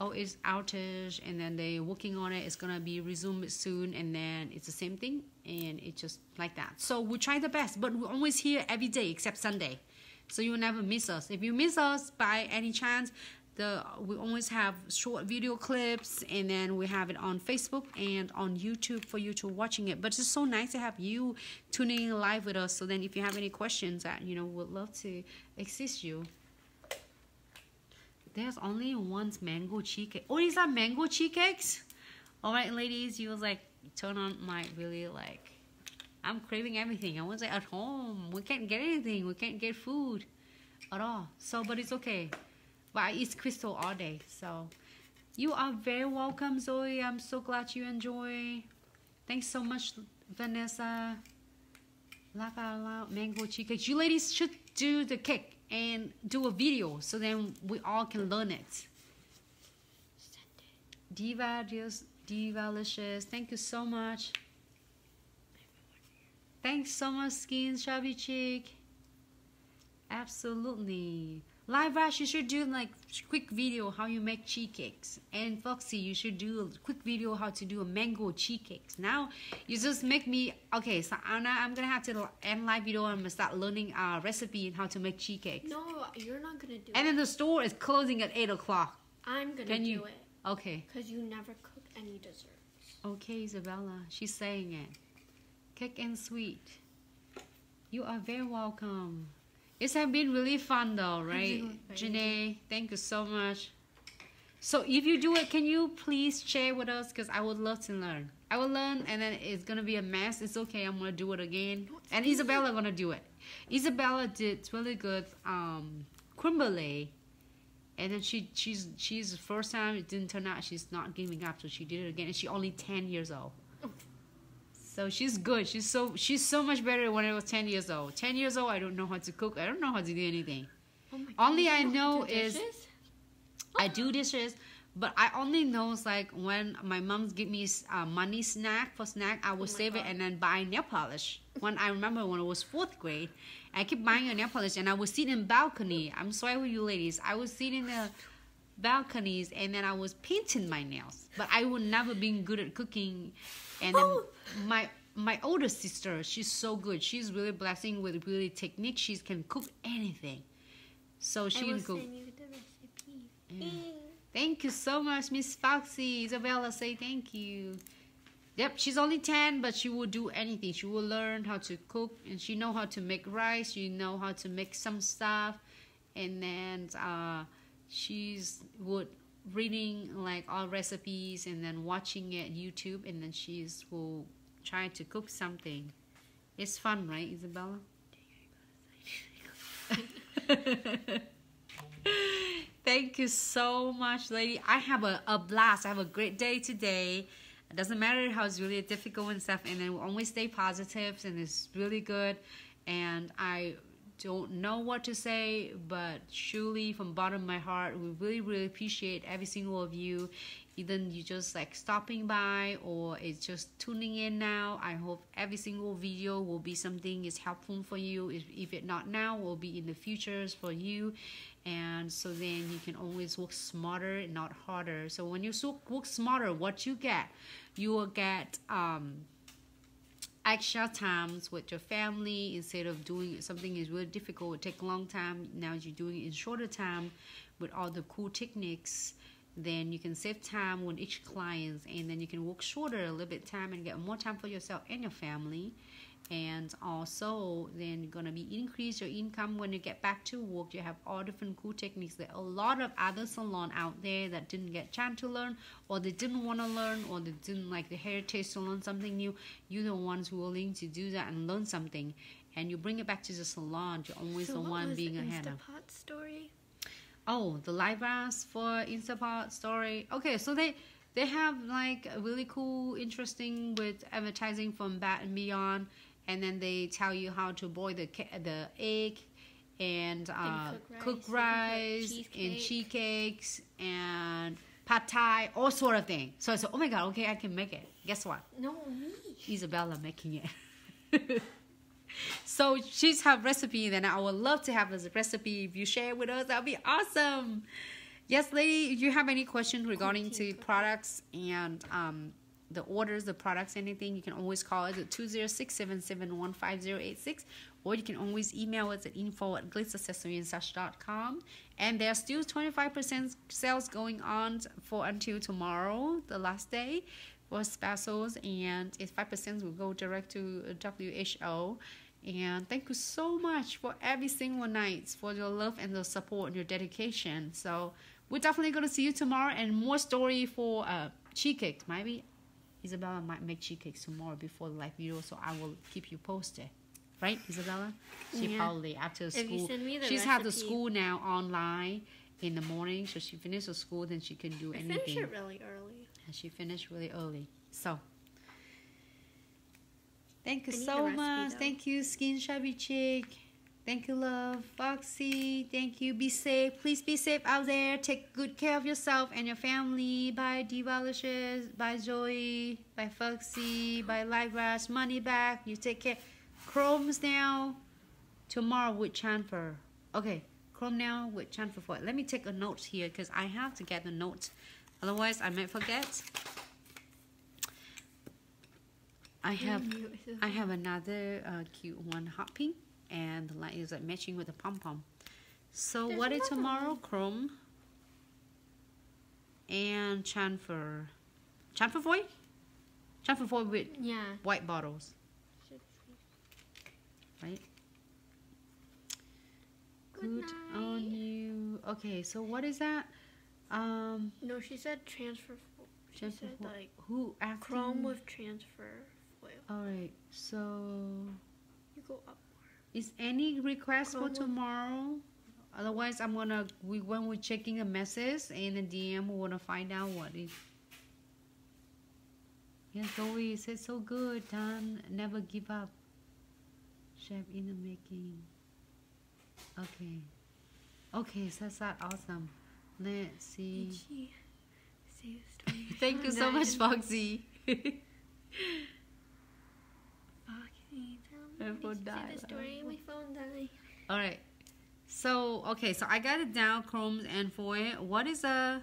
oh it's outage and then they're working on it. It's gonna be resumed soon and then it's the same thing and it's just like that. So we try the best but we're always here every day except Sunday. So you will never miss us. If you miss us by any chance the we always have short video clips and then we have it on facebook and on youtube for you to watching it. But it's so nice to have you tuning in live with us. So then if you have any questions that you know would love to assist you. There's only one mango cheesecake. Oh these are mango cheesecakes? All right ladies you was like turn on my really like i'm craving everything. I was like at home. We can't get anything. We can't get food at all. So but it's okay but I eat crystal all day. So you are very welcome, Zoe. I'm so glad you enjoy. Thanks so much, Vanessa. Laugh out loud, mango cheesecake. You ladies should do the cake and do a video so then we all can learn it. Diva, Divalicious. Thank you so much. Thanks so much, Skin Shabby Chick. Absolutely. Live Rash, you should do like quick video how you make cheesecakes. And Foxy, you should do a quick video how to do a mango cheesecakes. Now you just make me okay. So Anna, I'm gonna have to end live video and start learning our recipe and how to make cheesecakes. No, you're not gonna do And it. then the store is closing at eight o'clock. I'm gonna Can do you- it Okay. because you never cook any desserts. Okay, Isabella. She's saying it. Cake and sweet. You are very welcome. It's have been really fun though, right? Janae, thank you so much. So if you do it, can you please share with us? Because I would love to learn. I will learn and then it's gonna be a mess. It's okay, I'm gonna do it again. And Isabella gonna do it. Isabella did really good um creme brulee. And then she she's she's the first time it didn't turn out she's not giving up so she did it again and she only 10 years old so she's good she's so she's so much better when I was 10 years old 10 years old I don't know how to cook I don't know how to do anything Oh Only God. I know is- dishes? I do dishes But I only knows like when my mom's give me uh, money snack for snack, I will my save it and then buy nail polish. When I remember when I was fourth grade, I keep buying a nail polish and I would sit in balcony. I'm sorry with you ladies. I would sit in the balconies and then I was painting my nails. But I would never been good at cooking. And then Oh. my my older sister, she's so good. She's really blessing with really technique. She can cook anything. So she can cook. send you the recipe. Yeah. Thank you so much, Miss Foxy. Isabella, say thank you. Yep, she's only 10, but she will do anything. She will learn how to cook, and she know how to make rice. She know how to make some stuff, and then uh, she's would reading like all recipes, and then watching it YouTube, and then she's will try to cook something. It's fun, right, Isabella? [laughs] Thank you so much, lady. I have a, a blast. I have a great day today. It doesn't matter how it's really difficult and stuff, and then we always stay positive, and it's really good. And I don't know what to say, but surely from bottom of my heart, we really, really appreciate every single of you. Either you just like stopping by or it's just tuning in now. I hope every single video will be something is helpful for you. If, if it not now, will be in the futures for you and so then you can always work smarter not harder so when you work smarter what you get you will get um extra times with your family instead of doing something is really difficult. Take a long time. Now you're doing it in shorter time with all the cool techniques then you can save time with each client and then you can work shorter a little bit time and get more time for yourself and your family and also then you're gonna be increase your income. When you get back to work you have all different cool techniques. There are a lot of other salon out there that didn't get chance to learn or they didn't want to learn or they didn't like the heritage to learn something new. You're the ones who are willing to do that and learn something and you bring it back to the salon. You're always So the one being ahead of story? Oh, the live ask for Instapot story. Okay, so they they have like a really cool, interesting with advertising from Bat and Beyond, and then they tell you how to boil the the egg and, uh, cook cook rice, rice they cook and cheesecakes and pad thai, all sort of thing. So I said, oh my god, okay, I can make it. Guess what? No, me. Isabella making it. [laughs] so she's have recipe, then I would love to have this recipe. If you share it with us, that'd be awesome. Yes, lady, if you have any questions regarding to products and um, the orders, the products, anything, you can always call us at 206-771-5086 or you can always email us at info at glitzaccessoryandsuch.com. And there's still 25% sales going on for until tomorrow, the last day for specials, and it's 5% will go direct to WHO. And thank you so much for every single night for your love and the support and your dedication. So we're definitely gonna see you tomorrow and more story for uh cheesecake. Maybe Isabella might make cheesecakes tomorrow before the live video, so I will keep you posted. Right, Isabella? She Yeah. probably after If school. you send me the she's had the school now online in the morning, so she finished the school, then she can do I anything. finish it really early. And she finished really early. So thank you so recipe, much. though. Thank you, Skin Shabby Chick. Thank you, love. Foxy, thank you. Be safe. Please be safe out there. Take good care of yourself and your family. Bye, Divalicious. Bye, Joey. Bye, Foxy. Bye, Light Rash. Money back. You take care. Chrome's now. Tomorrow with Chanfer. Okay, Chrome now with Chanfer for it. Let me take a note here because I have to get the note. Otherwise, I might forget. I have I have another uh, cute one, hot pink, and the light is like matching with the pom pom. So There's what is tomorrow? Chrome and Chanfer. Chanfer foil? Chanfer foil with Yeah. white bottles, right? Good Good on you. Okay, so what is that? Um, No, she said transfer. She Transfer said like who chrome with transfer foil. All right. So, You go up. Is any request for tomorrow? Otherwise, I'm gonna we when we're checking the message in the DM, we wanna find out what is. Yeah, Zoe said so good. Don, never give up. Chef in the making. Okay. Okay, so that's that awesome. Let's see. Itchy. say the story. [laughs] Thank you so much. Foxy. [laughs] Foxy, tell My me phone died. the story. My phone died. All right. So okay, so I got it down, Chrome and for it. What is a?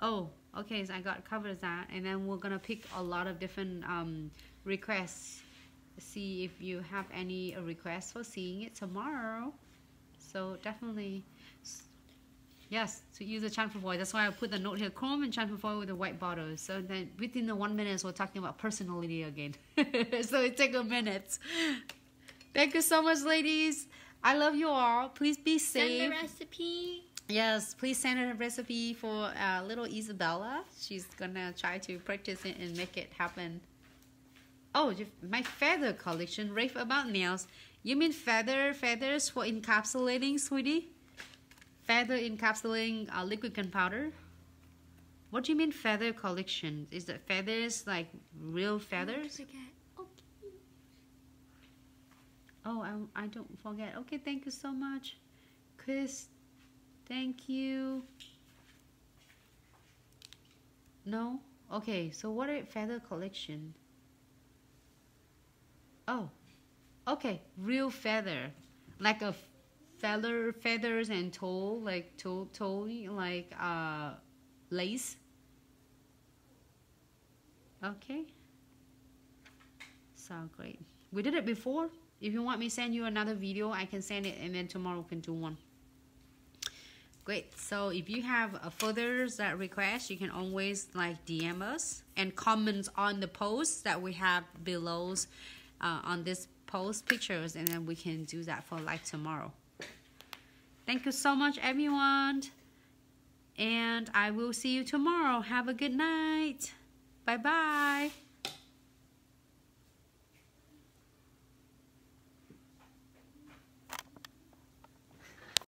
Oh, okay. So I got covers that, and then we're gonna pick a lot of different um requests. See if you have any uh, requests for seeing it tomorrow. So definitely, s- yes, to use the Chan Foy. That's why I put the note here: Chrome and Chan Foy with the white bottle. So then within the one minute, we're talking about personality again. [laughs] so it takes a minute. Thank you so much, ladies. I love you all. Please be Send safe. the recipe. Yes, please send her a recipe for uh, little Isabella. She's gonna try to practice it and make it happen. Oh, my feather collection. Rave about nails. You mean feather feathers for encapsulating, sweetie? Feather encapsulating uh, liquid gunpowder. What do you mean feather collection? Is it feathers like real feathers? Okay. Oh, I, I don't forget. Okay, thank you so much. Chris, thank you. No? Okay, so what are feather collection? Oh, okay, real feather. Like a feather, feathers and toe, like toe, toe, like uh, lace. Okay. Sound great. We did it before. If you want me send you another video, I can send it and then tomorrow we can do one. Great. So if you have a further that request, you can always like DM us and comment on the posts that we have below uh, on this post pictures and then we can do that for like tomorrow. Thank you so much everyone. And I will see you tomorrow. Have a good night. Bye bye.